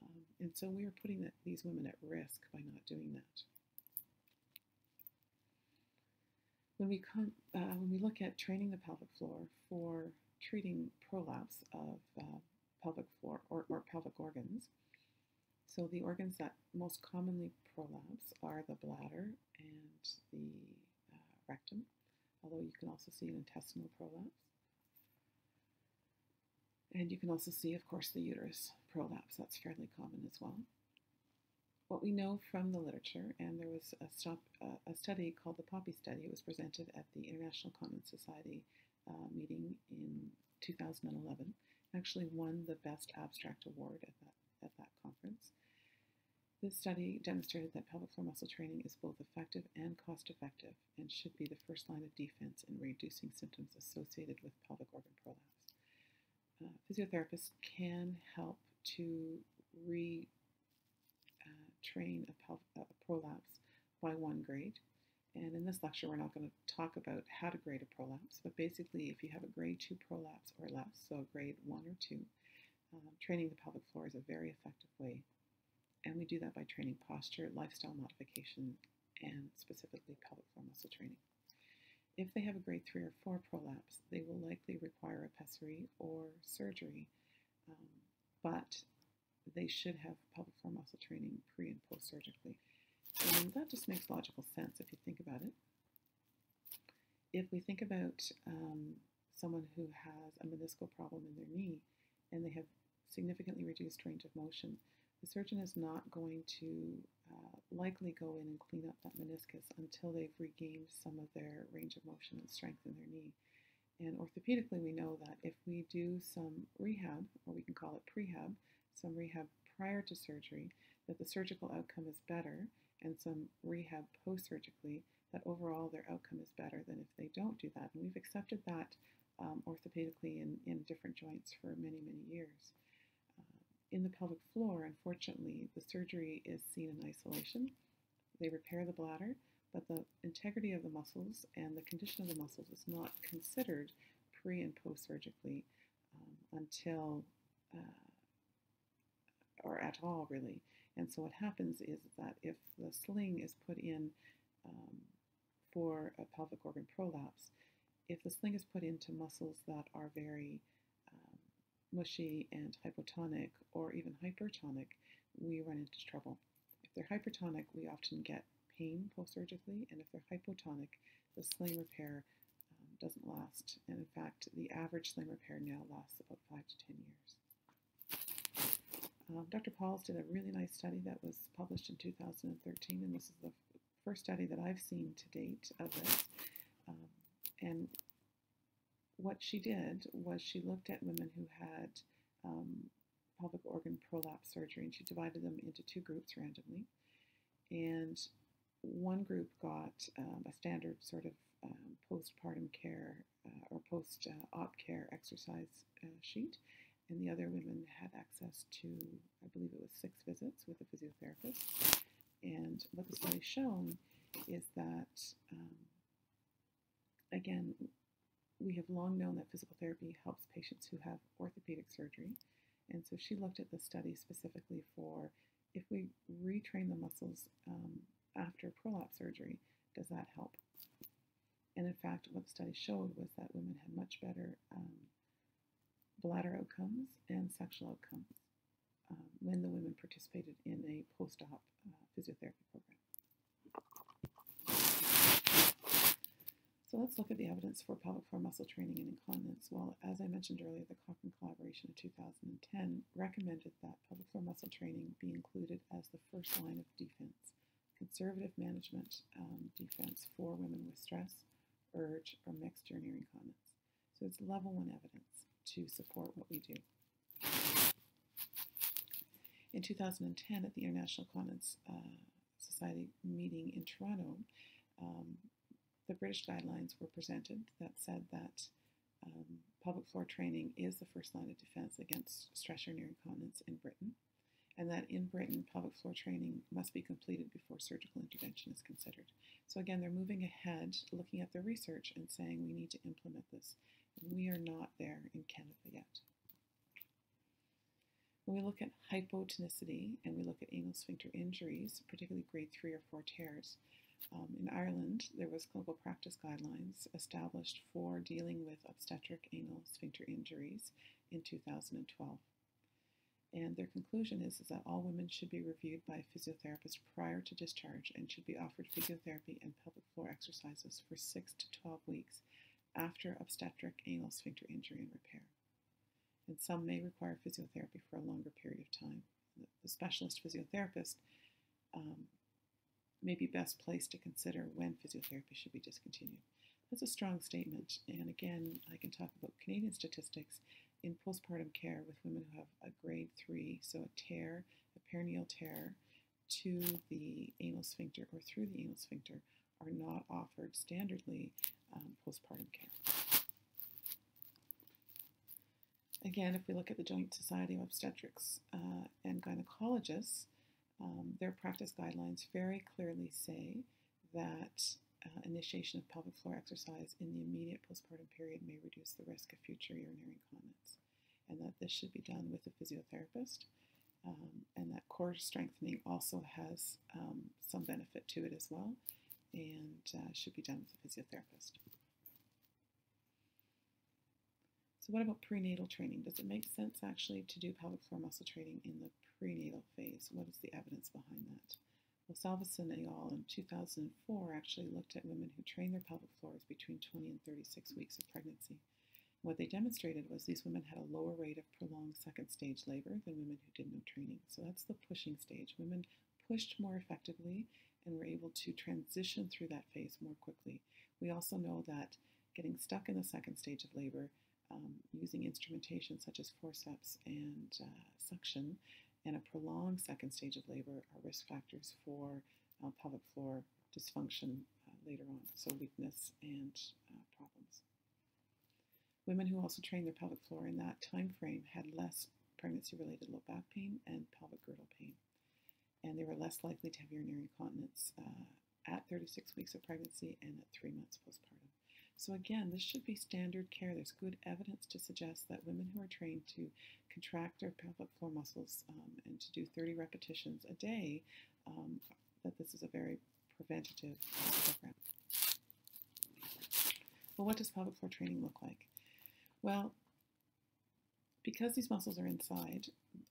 Um, and so we are putting that, these women at risk by not doing that. When we, come, uh, when we look at training the pelvic floor for treating prolapse of uh, pelvic floor or, or pelvic organs, so the organs that most commonly prolapse are the bladder and the uh, rectum, although you can also see an intestinal prolapse. And you can also see, of course, the uterus prolapse. That's fairly common as well. What we know from the literature, and there was a, stop, uh, a study called the POPPY study. It was presented at the International Continence Society uh, meeting in 2011. Actually won the Best Abstract Award at that, at that conference. This study demonstrated that pelvic floor muscle training is both effective and cost effective and should be the first line of defense in reducing symptoms associated with pelvic organ prolapse. Uh, physiotherapists can help to retrain uh, a, a prolapse by one grade. And in this lecture, we're not going to talk about how to grade a prolapse, but basically, if you have a grade 2 prolapse or less, so a grade 1 or 2, um, training the pelvic floor is a very effective way and we do that by training posture, lifestyle modification, and specifically pelvic floor muscle training. If they have a grade 3 or 4 prolapse, they will likely require a pessary or surgery, um, but they should have pelvic floor muscle training pre and post surgically. And that just makes logical sense if you think about it. If we think about um, someone who has a meniscal problem in their knee and they have significantly reduced range of motion, the surgeon is not going to uh, likely go in and clean up that meniscus until they've regained some of their range of motion and strength in their knee. And orthopedically, we know that if we do some rehab, or we can call it prehab, some rehab prior to surgery, that the surgical outcome is better, and some rehab post surgically, that overall their outcome is better than if they don't do that. And we've accepted that um, orthopedically in, in different joints for many, many years. Uh, in the pelvic floor, unfortunately, the surgery is seen in isolation. They repair the bladder, but the integrity of the muscles and the condition of the muscles is not considered pre and post surgically um, until, uh, or at all really. And so what happens is that if the sling is put in um, for a pelvic organ prolapse, if the sling is put into muscles that are very um, mushy and hypotonic or even hypertonic, we run into trouble. If they're hypertonic, we often get pain post-surgically, and if they're hypotonic, the sling repair um, doesn't last. And in fact, the average sling repair now lasts about five to 10 years. Um, Dr. Pauls did a really nice study that was published in 2013, and this is the first study that I've seen to date of this. Um, and what she did was she looked at women who had um, pelvic organ prolapse surgery, and she divided them into two groups randomly. And one group got um, a standard sort of um, postpartum care uh, or post-op uh, care exercise uh, sheet, and the other women had access to, I believe it was six visits with a physiotherapist. And what the study's shown is that, um, again, we have long known that physical therapy helps patients who have orthopedic surgery. And so she looked at the study specifically for if we retrain the muscles um, after prolapse surgery, does that help? And in fact, what the study showed was that women had much better um, bladder outcomes and sexual outcomes um, when the women participated in a post-op uh, physiotherapy program. So let's look at the evidence for pelvic floor muscle training and incontinence. Well, as I mentioned earlier, the Cochrane collaboration in 2010 recommended that pelvic floor muscle training be included as the first line of defense conservative management um, defense for women with stress, urge, or mixed urinary incontinence. So it's level one evidence to support what we do. In 2010, at the International Continence uh, Society meeting in Toronto, um, the British guidelines were presented that said that um, pelvic floor training is the first line of defense against stress urinary incontinence in Britain and that in Britain, pelvic floor training must be completed before surgical intervention is considered. So again, they're moving ahead, looking at the research and saying we need to implement this. We are not there in Canada yet. When we look at hypotonicity and we look at anal sphincter injuries, particularly grade 3 or 4 tears, um, in Ireland, there was clinical practice guidelines established for dealing with obstetric anal sphincter injuries in 2012. And their conclusion is, is that all women should be reviewed by a physiotherapist prior to discharge and should be offered physiotherapy and pelvic floor exercises for 6 to 12 weeks after obstetric anal sphincter injury and repair. And some may require physiotherapy for a longer period of time. The specialist physiotherapist um, may be best placed to consider when physiotherapy should be discontinued. That's a strong statement. And again, I can talk about Canadian statistics in postpartum care with women who have a grade three, so a tear, a perineal tear to the anal sphincter or through the anal sphincter are not offered standardly um, postpartum care. Again, if we look at the Joint Society of Obstetrics uh, and Gynecologists, um, their practice guidelines very clearly say that uh, initiation of pelvic floor exercise in the immediate postpartum period may reduce the risk of future urinary incontinence, and that this should be done with a physiotherapist, um, and that core strengthening also has um, some benefit to it as well, and uh, should be done with a physiotherapist. So what about prenatal training? Does it make sense actually to do pelvic floor muscle training in the prenatal phase? What is the evidence behind that? Well, Salvesen et al. in 2004 actually looked at women who trained their pelvic floors between 20 and 36 weeks of pregnancy. What they demonstrated was these women had a lower rate of prolonged second stage labor than women who did no training. So that's the pushing stage. Women pushed more effectively and we're able to transition through that phase more quickly. We also know that getting stuck in the second stage of labor um, using instrumentation such as forceps and uh, suction and a prolonged second stage of labor are risk factors for uh, pelvic floor dysfunction uh, later on, so weakness and uh, problems. Women who also trained their pelvic floor in that time frame had less pregnancy-related low back pain and pelvic girdle pain, and they were less likely to have urinary incontinence uh, at 36 weeks of pregnancy and at three months postpartum. So again, this should be standard care. There's good evidence to suggest that women who are trained to contract their pelvic floor muscles um, and to do 30 repetitions a day, um, that this is a very preventative program. Well, what does pelvic floor training look like? Well, because these muscles are inside,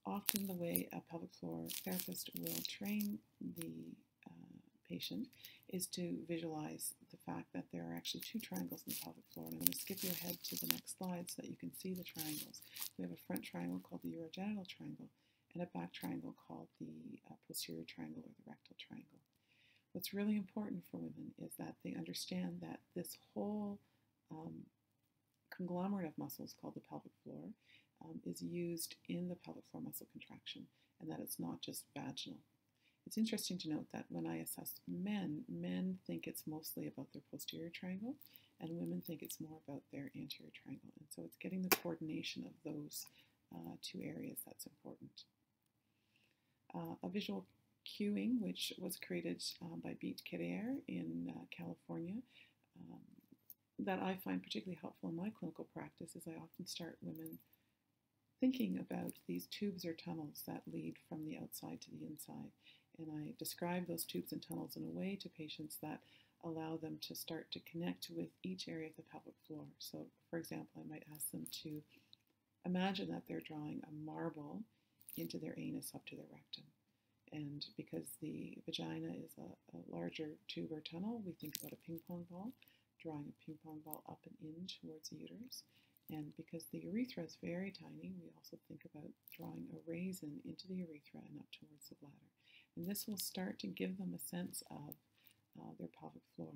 often the way a pelvic floor therapist will train the uh, patient is to visualize the fact that there are actually two triangles in the pelvic floor. And I'm going to skip you ahead to the next slide so that you can see the triangles. We have a front triangle called the urogenital triangle and a back triangle called the uh, posterior triangle or the rectal triangle. What's really important for women is that they understand that this whole um, conglomerate of muscles called the pelvic floor um, is used in the pelvic floor muscle contraction and that it's not just vaginal. It's interesting to note that when I assess men, men think it's mostly about their posterior triangle, and women think it's more about their anterior triangle. And so it's getting the coordination of those uh, two areas that's important. Uh, a visual cueing, which was created um, by Beat Querer in uh, California, um, that I find particularly helpful in my clinical practice is I often start women thinking about these tubes or tunnels that lead from the outside to the inside and I describe those tubes and tunnels in a way to patients that allow them to start to connect with each area of the pelvic floor. So, for example, I might ask them to imagine that they're drawing a marble into their anus up to their rectum. And because the vagina is a, a larger tube or tunnel, we think about a ping pong ball, drawing a ping pong ball up and in towards the uterus. And because the urethra is very tiny, we also think about drawing a raisin into the urethra and up towards the bladder. And this will start to give them a sense of uh, their pelvic floor.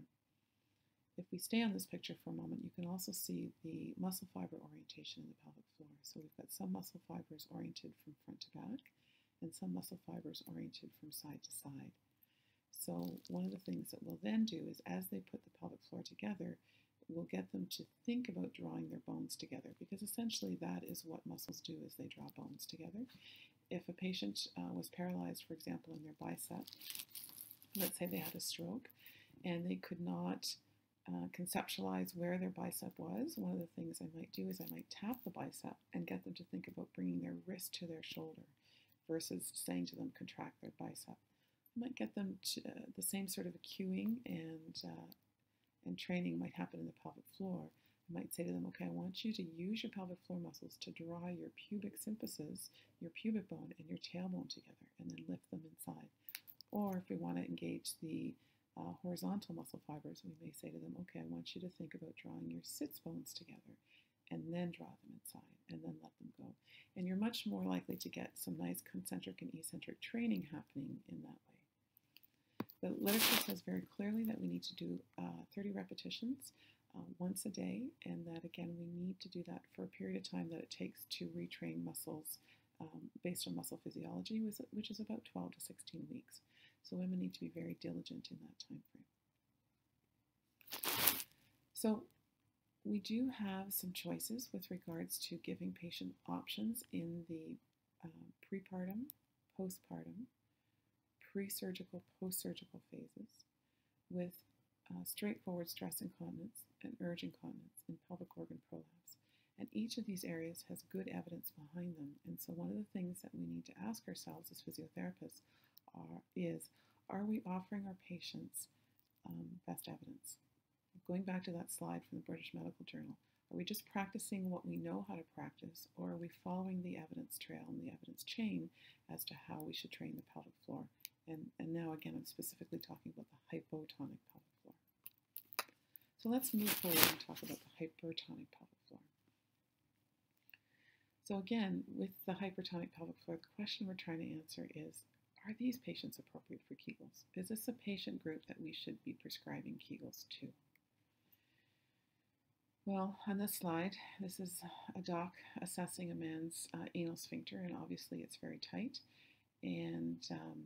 If we stay on this picture for a moment, you can also see the muscle fiber orientation in the pelvic floor. So we've got some muscle fibers oriented from front to back and some muscle fibers oriented from side to side. So one of the things that we'll then do is as they put the pelvic floor together, we'll get them to think about drawing their bones together because essentially that is what muscles do is they draw bones together if a patient uh, was paralyzed, for example, in their bicep, let's say they had a stroke and they could not uh, conceptualize where their bicep was, one of the things I might do is I might tap the bicep and get them to think about bringing their wrist to their shoulder versus saying to them, contract their bicep. I might get them to uh, the same sort of cueing and, uh, and training might happen in the pelvic floor I might say to them, okay, I want you to use your pelvic floor muscles to draw your pubic symphysis, your pubic bone, and your tailbone together, and then lift them inside. Or if we want to engage the uh, horizontal muscle fibers, we may say to them, okay, I want you to think about drawing your sits bones together, and then draw them inside, and then let them go. And you're much more likely to get some nice concentric and eccentric training happening in that way. The literature says very clearly that we need to do uh, 30 repetitions uh, once a day, and that again, we need to do that for a period of time that it takes to retrain muscles um, based on muscle physiology, which is about 12 to 16 weeks. So women need to be very diligent in that time frame. So we do have some choices with regards to giving patient options in the uh, prepartum, postpartum, pre-surgical, post-surgical phases with uh, straightforward stress incontinence and urge incontinence and pelvic organ prolapse. And each of these areas has good evidence behind them. And so one of the things that we need to ask ourselves as physiotherapists are, is, are we offering our patients um, best evidence? Going back to that slide from the British Medical Journal, are we just practicing what we know how to practice, or are we following the evidence trail and the evidence chain as to how we should train the pelvic floor? And, and now, again, I'm specifically talking about the hypotonic pelvic floor. so let's move forward and talk about the hypertonic pelvic floor. So again, with the hypertonic pelvic floor, the question we're trying to answer is, are these patients appropriate for Kegels? Is this a patient group that we should be prescribing Kegels to? Well, on this slide, this is a doc assessing a man's uh, anal sphincter, and obviously it's very tight. And um,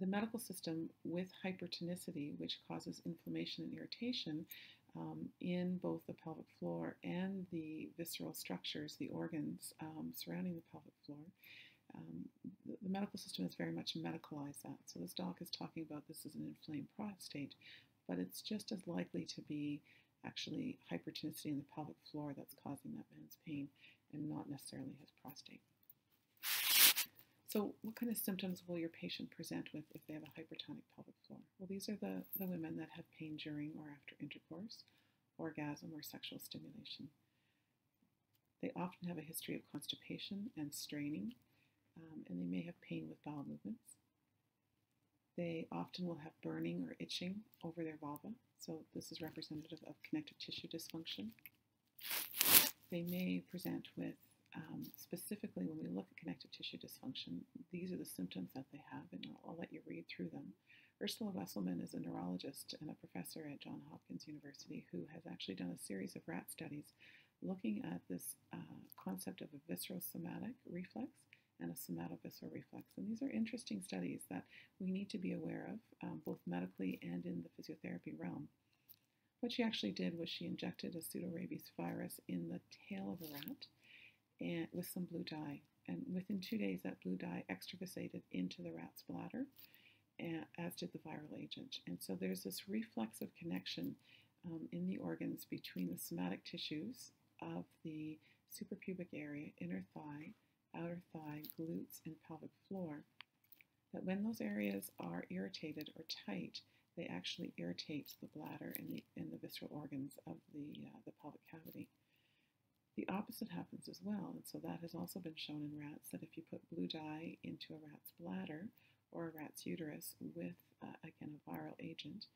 the medical system with hypertonicity, which causes inflammation and irritation um, in both the pelvic floor and the visceral structures, the organs um, surrounding the pelvic floor, um, the, the, medical system has very much medicalized that. So this doc is talking about this as an inflamed prostate, but it's just as likely to be actually hypertonicity in the pelvic floor that's causing that man's pain and not necessarily his prostate. So what kind of symptoms will your patient present with if they have a hypertonic pelvic floor? Well, these are the, the women that have pain during or after intercourse, orgasm, or sexual stimulation. They often have a history of constipation and straining, um, and they may have pain with bowel movements. They often will have burning or itching over their vulva, so this is representative of connective tissue dysfunction. They may present with um, specifically when we look at connective tissue dysfunction, these are the symptoms that they have, and I'll, I'll let you read through them. Ursula Wesselmann is a neurologist and a professor at Johns Hopkins University who has actually done a series of rat studies looking at this uh, concept of a viscerosomatic reflex and a somatovisceral reflex. And these are interesting studies that we need to be aware of, um, both medically and in the physiotherapy realm. What she actually did was she injected a pseudorabies virus in the tail of a rat and with some blue dye. And within two days, that blue dye extravasated into the rat's bladder, and, as did the viral agent. And so there's this reflexive connection um, in the organs between the somatic tissues of the suprapubic area, inner thigh, outer thigh, glutes, and pelvic floor, that when those areas are irritated or tight, they actually irritate the bladder and the, and the visceral organs of the, uh, the pelvic cavity. The opposite happens as well, and so that has also been shown in rats that if you put blue dye into a rat's bladder or a rat's uterus with, uh, again, a viral agent,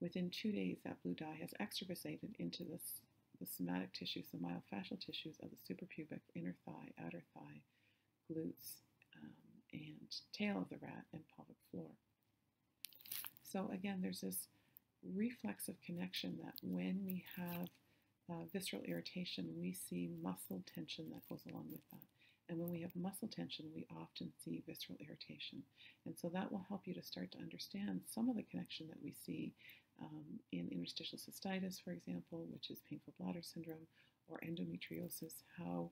within two days that blue dye has extravasated into the, the somatic tissues, the myofascial tissues of the suprapubic, inner thigh, outer thigh, glutes, um, and tail of the rat and pelvic floor. So again, there's this reflexive connection that when we have uh, visceral irritation, we see muscle tension that goes along with that. And when we have muscle tension, we often see visceral irritation. And so that will help you to start to understand some of the connection that we see um, in interstitial cystitis, for example, which is painful bladder syndrome, or endometriosis, how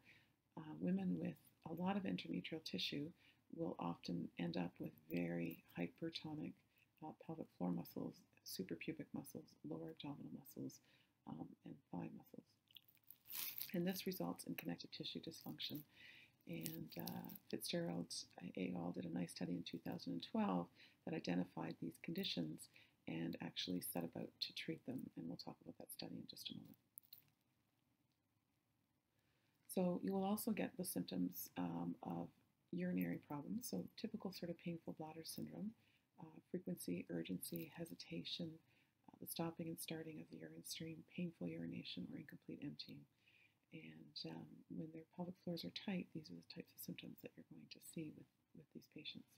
uh, women with a lot of endometrial tissue will often end up with very hypertonic uh, pelvic floor muscles, suprapubic muscles, lower abdominal muscles, um, and thigh muscles. And this results in connective tissue dysfunction. And uh, Fitzgerald et al. did a nice study in 2012 that identified these conditions and actually set about to treat them. And we'll talk about that study in just a moment. So you will also get the symptoms um, of urinary problems. So typical sort of painful bladder syndrome, uh, frequency, urgency, hesitation, the stopping and starting of the urine stream, painful urination, or incomplete emptying. And um, when their pelvic floors are tight, these are the types of symptoms that you're going to see with, with these patients.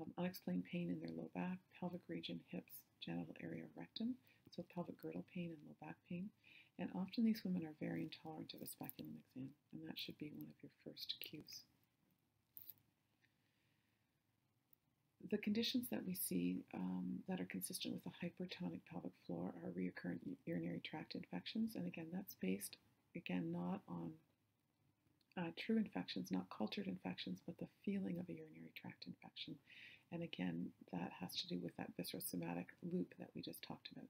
Um, unexplained pain in their low back, pelvic region, hips, genital area, rectum, so pelvic girdle pain and low back pain. And often these women are very intolerant of a speculum exam, and that should be one of your first cues. The conditions that we see um, that are consistent with a hypertonic pelvic floor are recurrent urinary tract infections. And again, that's based, again, not on uh, true infections, not cultured infections, but the feeling of a urinary tract infection. And again, that has to do with that viscerosomatic loop that we just talked about.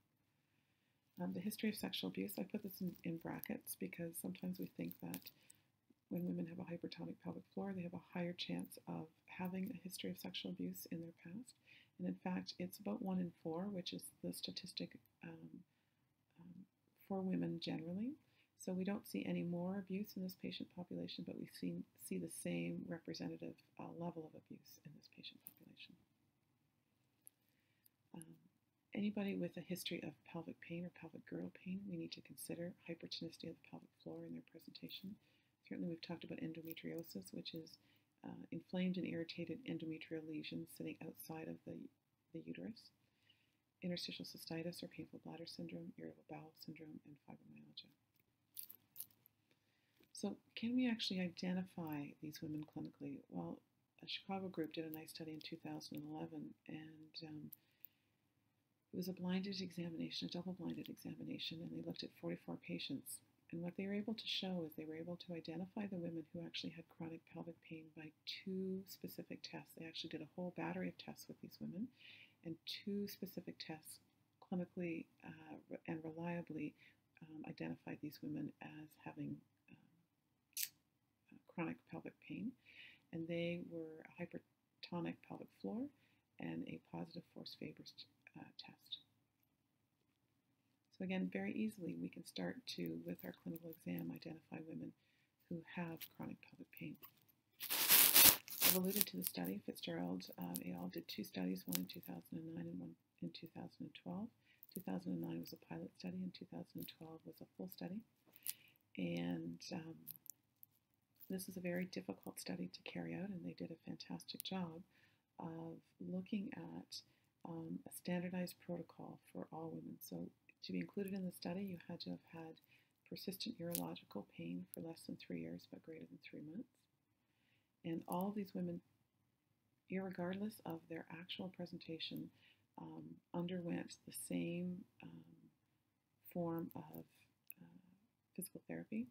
Um, the history of sexual abuse, I put this in, in brackets because sometimes we think that when women have a hypertonic pelvic floor, they have a higher chance of having a history of sexual abuse in their past. And in fact, it's about one in four, which is the statistic um, um, for women generally. So we don't see any more abuse in this patient population, but we see, see the same representative uh, level of abuse in this patient population. Um, anybody with a history of pelvic pain or pelvic girdle pain, we need to consider hypertonicity of the pelvic floor in their presentation. Certainly we've talked about endometriosis, which is uh, inflamed and irritated endometrial lesions sitting outside of the, the uterus, interstitial cystitis or painful bladder syndrome, irritable bowel syndrome, and fibromyalgia. So can we actually identify these women clinically? Well, a Chicago group did a nice study in 2011, and um, it was a blinded examination, a double blinded examination, and they looked at 44 patients. And what they were able to show is they were able to identify the women who actually had chronic pelvic pain by two specific tests. They actually did a whole battery of tests with these women, and two specific tests clinically uh, and reliably um, identified these women as having um, chronic pelvic pain. And they were a hypertonic pelvic floor and a positive force Fabers uh, test. Again, very easily we can start to, with our clinical exam, identify women who have chronic pelvic pain. I've alluded to the study. Fitzgerald um, et al. did two studies, one in 2009 and one in 2012. 2009 was a pilot study, and 2012 was a full study. And um, this is a very difficult study to carry out, and they did a fantastic job of looking at um, a standardized protocol for all women. So, to be included in the study, you had to have had persistent urological pain for less than three years but greater than three months. And all these women, regardless of their actual presentation, um, underwent the same um, form of uh, physical therapy.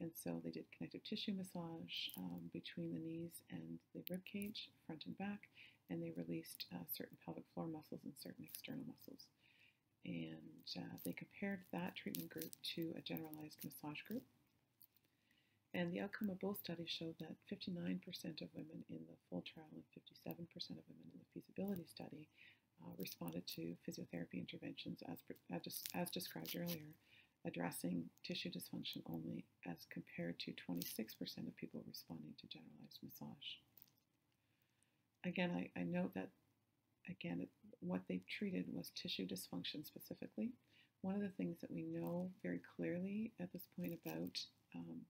And so they did connective tissue massage um, between the knees and the rib cage, front and back, and they released uh, certain pelvic floor muscles and certain external muscles. And uh, they compared that treatment group to a generalized massage group. And the outcome of both studies showed that 59% of women in the full trial and 57% of women in the feasibility study uh, responded to physiotherapy interventions as, as, as described earlier, addressing tissue dysfunction only as compared to 26% of people responding to generalized massage. Again, I, I note that, again, it, what they treated was tissue dysfunction specifically. One of the things that we know very clearly at this point about um,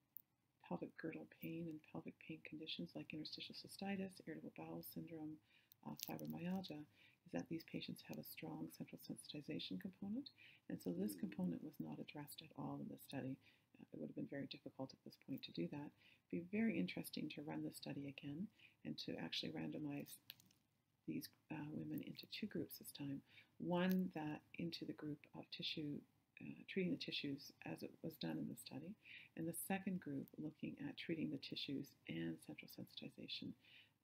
pelvic girdle pain and pelvic pain conditions like interstitial cystitis, irritable bowel syndrome, uh, fibromyalgia is that these patients have a strong central sensitization component, and so this component was not addressed at all in the study. Uh, it would have been very difficult at this point to do that. It'd be very interesting to run the study again and to actually randomize these uh, women into two groups this time. One that into the group of tissue, uh, treating the tissues as it was done in the study, and the second group looking at treating the tissues and central sensitization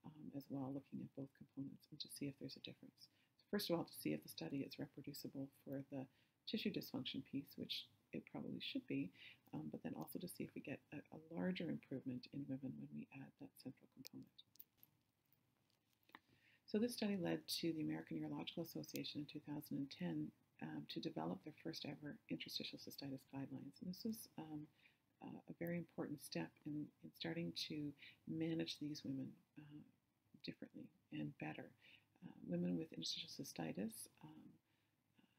um, as well, looking at both components and to see if there's a difference. So first of all, to see if the study is reproducible for the tissue dysfunction piece, which it probably should be, um, but then also to see if we get a, a larger improvement in women when we add that central component. So this study led to the American Urological Association in 2010 um, to develop their first ever interstitial cystitis guidelines. And this was um, uh, a very important step in, in, starting to manage these women uh, differently and better. Uh, women with interstitial cystitis um,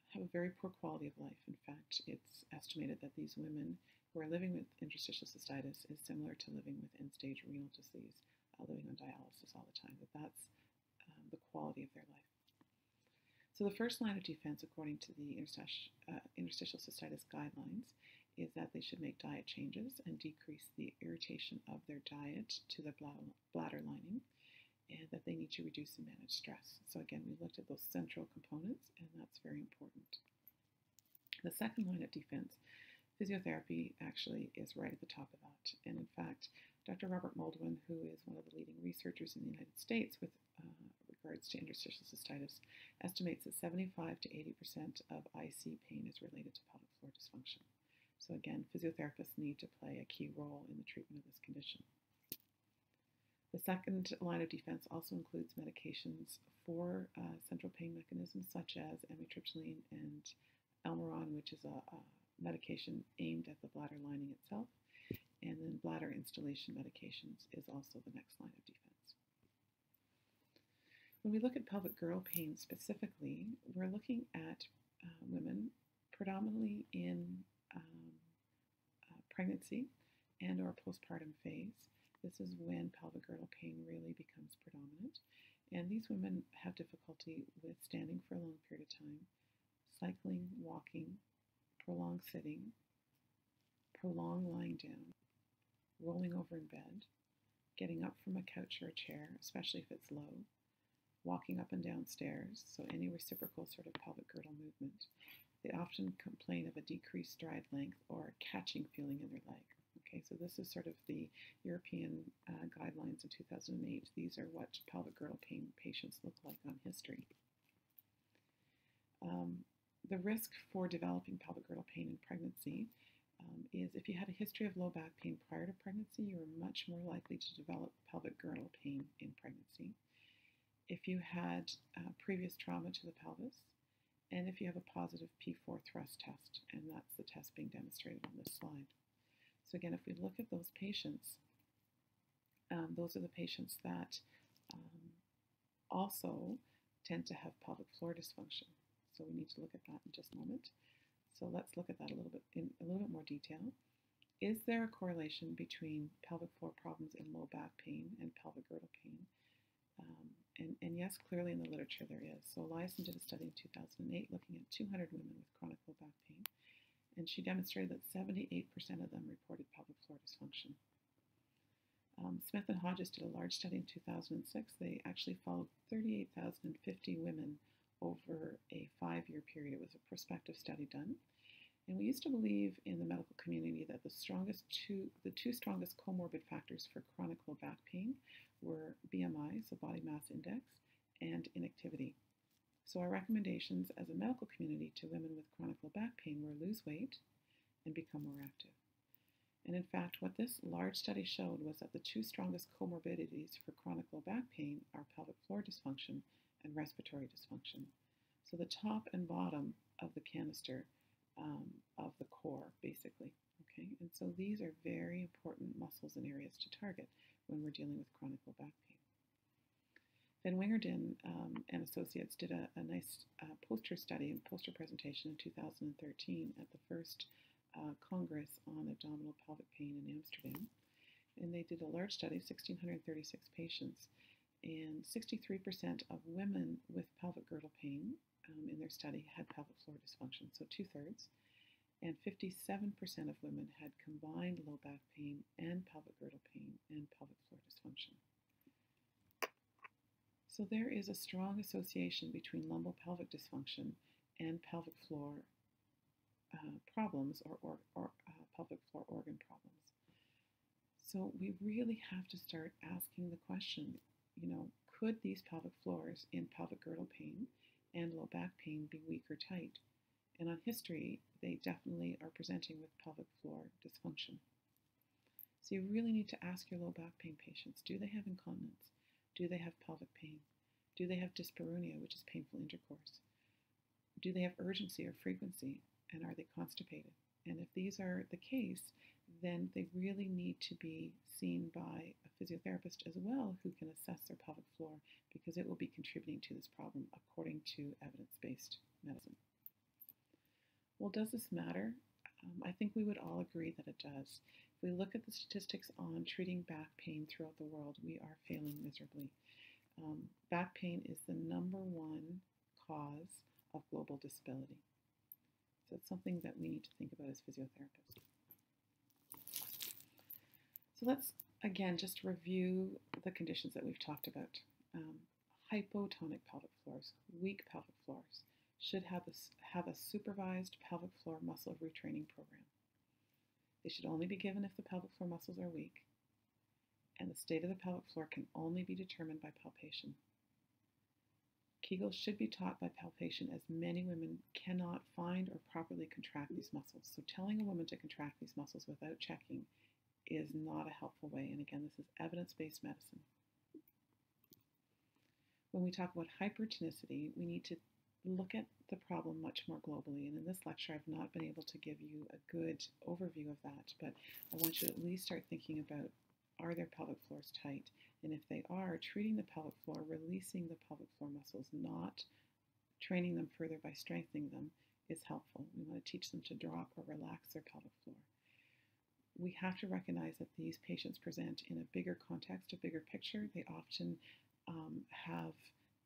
have a very poor quality of life. In fact, it's estimated that these women who are living with interstitial cystitis is similar to living with end-stage renal disease, uh, living on dialysis all the time. That that's the quality of their life. So the first line of defense, according to the interstitial, uh, interstitial cystitis guidelines, is that they should make diet changes and decrease the irritation of their diet to the bladder lining and that they need to reduce and manage stress. So again, we looked at those central components and that's very important. The second line of defense, physiotherapy actually is right at the top of that. And in fact, Dr. Robert Moldwin, who is one of the leading researchers in the United States with uh, regards to interstitial cystitis, estimates that 75 to 80% of IC pain is related to pelvic floor dysfunction. So again, physiotherapists need to play a key role in the treatment of this condition. The second line of defense also includes medications for uh, central pain mechanisms such as amitriptyline and Elmiron, which is a, a medication aimed at the bladder lining itself. And then bladder instillation medications is also the next line of defense. When we look at pelvic girdle pain specifically, we're looking at uh, women predominantly in um, uh, pregnancy and or postpartum phase. This is when pelvic girdle pain really becomes predominant. And these women have difficulty with standing for a long period of time, cycling, walking, prolonged sitting, prolonged lying down, rolling over in bed, getting up from a couch or a chair, especially if it's low, walking up and down stairs, so any reciprocal sort of pelvic girdle movement. They often complain of a decreased stride length or a catching feeling in their leg. Okay, so this is sort of the European uh, guidelines in 2008. These are what pelvic girdle pain patients look like on history. Um, the risk for developing pelvic girdle pain in pregnancy um, is if you had a history of low back pain prior to pregnancy, you're much more likely to develop pelvic girdle pain in pregnancy. If you had uh, previous trauma to the pelvis, and if you have a positive P4 thrust test, and that's the test being demonstrated on this slide. So again, if we look at those patients, um, those are the patients that um, also tend to have pelvic floor dysfunction. So we need to look at that in just a moment. So let's look at that a little bit in a little bit more detail. Is there a correlation between pelvic floor problems and low back pain and pelvic girdle pain? Um, and, and, yes, clearly in the literature there is. So Eliasson did a study in 2008 looking at 200 women with chronic low back pain, and she demonstrated that 78% of them reported pelvic floor dysfunction. Um, Smith and Hodges did a large study in 2006. They actually followed 38,050 women over a five-year period. It was a prospective study done. And we used to believe in the medical community that the strongest two, the two strongest comorbid factors for chronic low back pain were BMI, so body mass index, and inactivity. So our recommendations as a medical community to women with chronic low back pain were lose weight and become more active. And in fact, what this large study showed was that the two strongest comorbidities for chronic low back pain are pelvic floor dysfunction and respiratory dysfunction. So the top and bottom of the canister um, of the core, basically. Okay, and so these are very important muscles and areas to target when we're dealing with chronic low back pain. Van Wingerden um, and associates did a, a nice uh, poster study and poster presentation in 2013 at the first uh, Congress on abdominal pelvic pain in Amsterdam. And they did a large study, 1,636 patients, and 63% of women with pelvic girdle pain um, in their study had pelvic floor dysfunction, so two thirds and 57% of women had combined low back pain and pelvic girdle pain and pelvic floor dysfunction. So there is a strong association between lumbopelvic dysfunction and pelvic floor uh, problems or, or, or uh, pelvic floor organ problems. So we really have to start asking the question, you know, could these pelvic floors in pelvic girdle pain and low back pain be weak or tight? And on history, they definitely are presenting with pelvic floor dysfunction. So you really need to ask your low back pain patients, do they have incontinence? Do they have pelvic pain? Do they have dyspareunia, which is painful intercourse? Do they have urgency or frequency? And are they constipated? And if these are the case, then they really need to be seen by a physiotherapist as well who can assess their pelvic floor because it will be contributing to this problem according to evidence based medicine. Well, does this matter? Um, I think we would all agree that it does. If we look at the statistics on treating back pain throughout the world, we are failing miserably. Um, back pain is the number one cause of global disability. So it's something that we need to think about as physiotherapists. So let's again just review the conditions that we've talked about. Um, hypotonic pelvic floors, weak pelvic floors, should have a, have a supervised pelvic floor muscle retraining program. They should only be given if the pelvic floor muscles are weak, and the state of the pelvic floor can only be determined by palpation. Kegels should be taught by palpation as many women cannot find or properly contract these muscles. So telling a woman to contract these muscles without checking is not a helpful way. And again, this is evidence-based medicine. When we talk about hypertonicity, we need to look at the problem much more globally. And in this lecture, I've not been able to give you a good overview of that, but I want you to at least start thinking about are their pelvic floors tight? And if they are, treating the pelvic floor, releasing the pelvic floor muscles, not training them further by strengthening them, is helpful. We want to teach them to drop or relax their pelvic floor. We have to recognize that these patients present in a bigger context, a bigger picture. They often um, have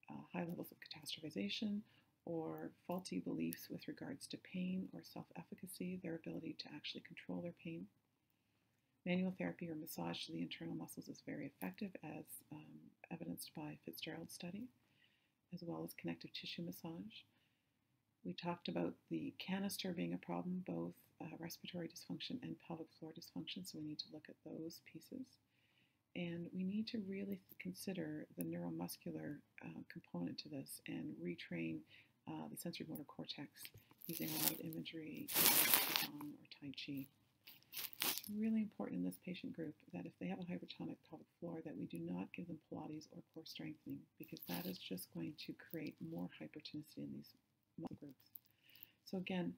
uh, high levels of catastrophization or faulty beliefs with regards to pain or self efficacy, their ability to actually control their pain. Manual therapy or massage to the internal muscles is very effective, as um, evidenced by Fitzgerald's study, as well as connective tissue massage. We talked about the canister being a problem, both uh, respiratory dysfunction and pelvic floor dysfunction, so we need to look at those pieces. And we need to really consider the neuromuscular uh, component to this and retrain uh, the sensory motor cortex using a lot of imagery, Qigong or Tai Chi. It's really important in this patient group that if they have a hypertonic pelvic floor that we do not give them Pilates or core strengthening because that is just going to create more hypertonicity in these muscle groups. So again,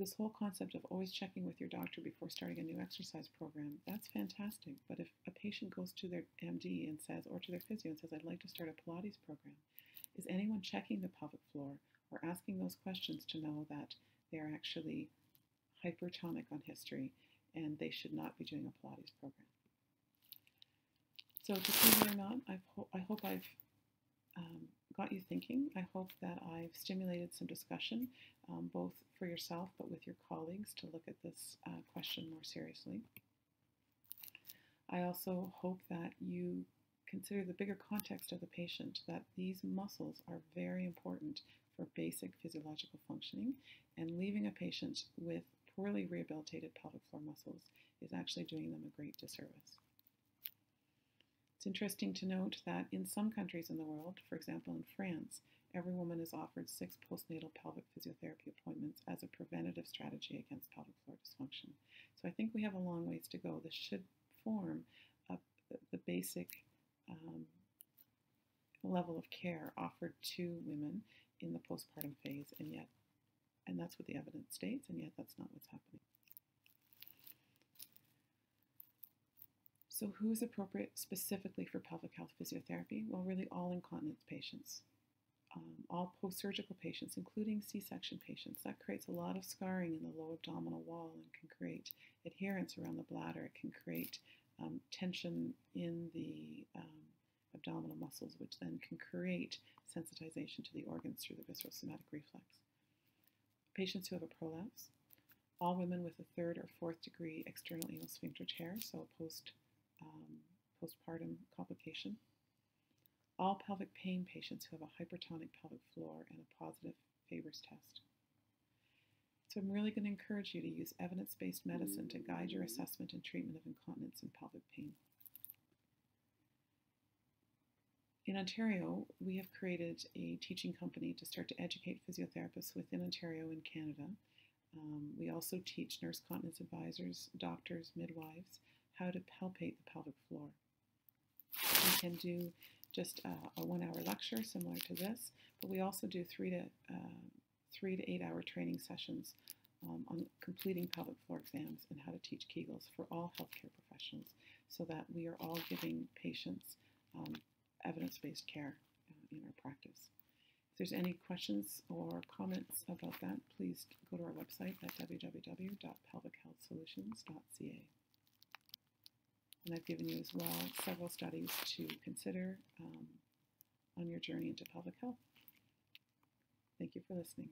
this whole concept of always checking with your doctor before starting a new exercise program, that's fantastic. But if a patient goes to their MD and says, or to their physio and says, I'd like to start a Pilates program, is anyone checking the pelvic floor or asking those questions to know that they're actually hypertonic on history and they should not be doing a Pilates program? So to prove it or ho I hope I've um, got you thinking. I hope that I've stimulated some discussion, um, both for yourself but with your colleagues, to look at this uh, question more seriously. I also hope that you consider the bigger context of the patient, that these muscles are very important for basic physiological functioning, and leaving a patient with poorly rehabilitated pelvic floor muscles is actually doing them a great disservice. It's interesting to note that in some countries in the world, for example in France, every woman is offered six postnatal pelvic physiotherapy appointments as a preventative strategy against pelvic floor dysfunction. So I think we have a long ways to go. This should form a, the basic um, level of care offered to women in the postpartum phase, and yet, and that's what the evidence states, and yet that's not what's happening. So who is appropriate specifically for pelvic health physiotherapy? Well, really all incontinence patients, um, all post-surgical patients, including C-section patients. That creates a lot of scarring in the low abdominal wall and can create adherence around the bladder. It can create um, tension in the um, abdominal muscles, which then can create sensitization to the organs through the visceral somatic reflex. Patients who have a prolapse, all women with a third or fourth degree external anal sphincter tear, so post um, postpartum complication. All pelvic pain patients who have a hypertonic pelvic floor and a positive Faber's test. So I'm really going to encourage you to use evidence-based medicine to guide your assessment and treatment of incontinence and pelvic pain. In Ontario, we have created a teaching company to start to educate physiotherapists within Ontario and Canada. Um, we also teach nurse continence advisors, doctors, midwives, how to palpate the pelvic floor. We can do just a, a one-hour lecture similar to this, but we also do three to uh, three to eight-hour training sessions um, on completing pelvic floor exams and how to teach Kegels for all healthcare professionals, so that we are all giving patients um, evidence-based care uh, in our practice. If there's any questions or comments about that, please go to our website at www.pelvichealthsolutions.ca. And I've given you as well several studies to consider um, on your journey into pelvic health. Thank you for listening.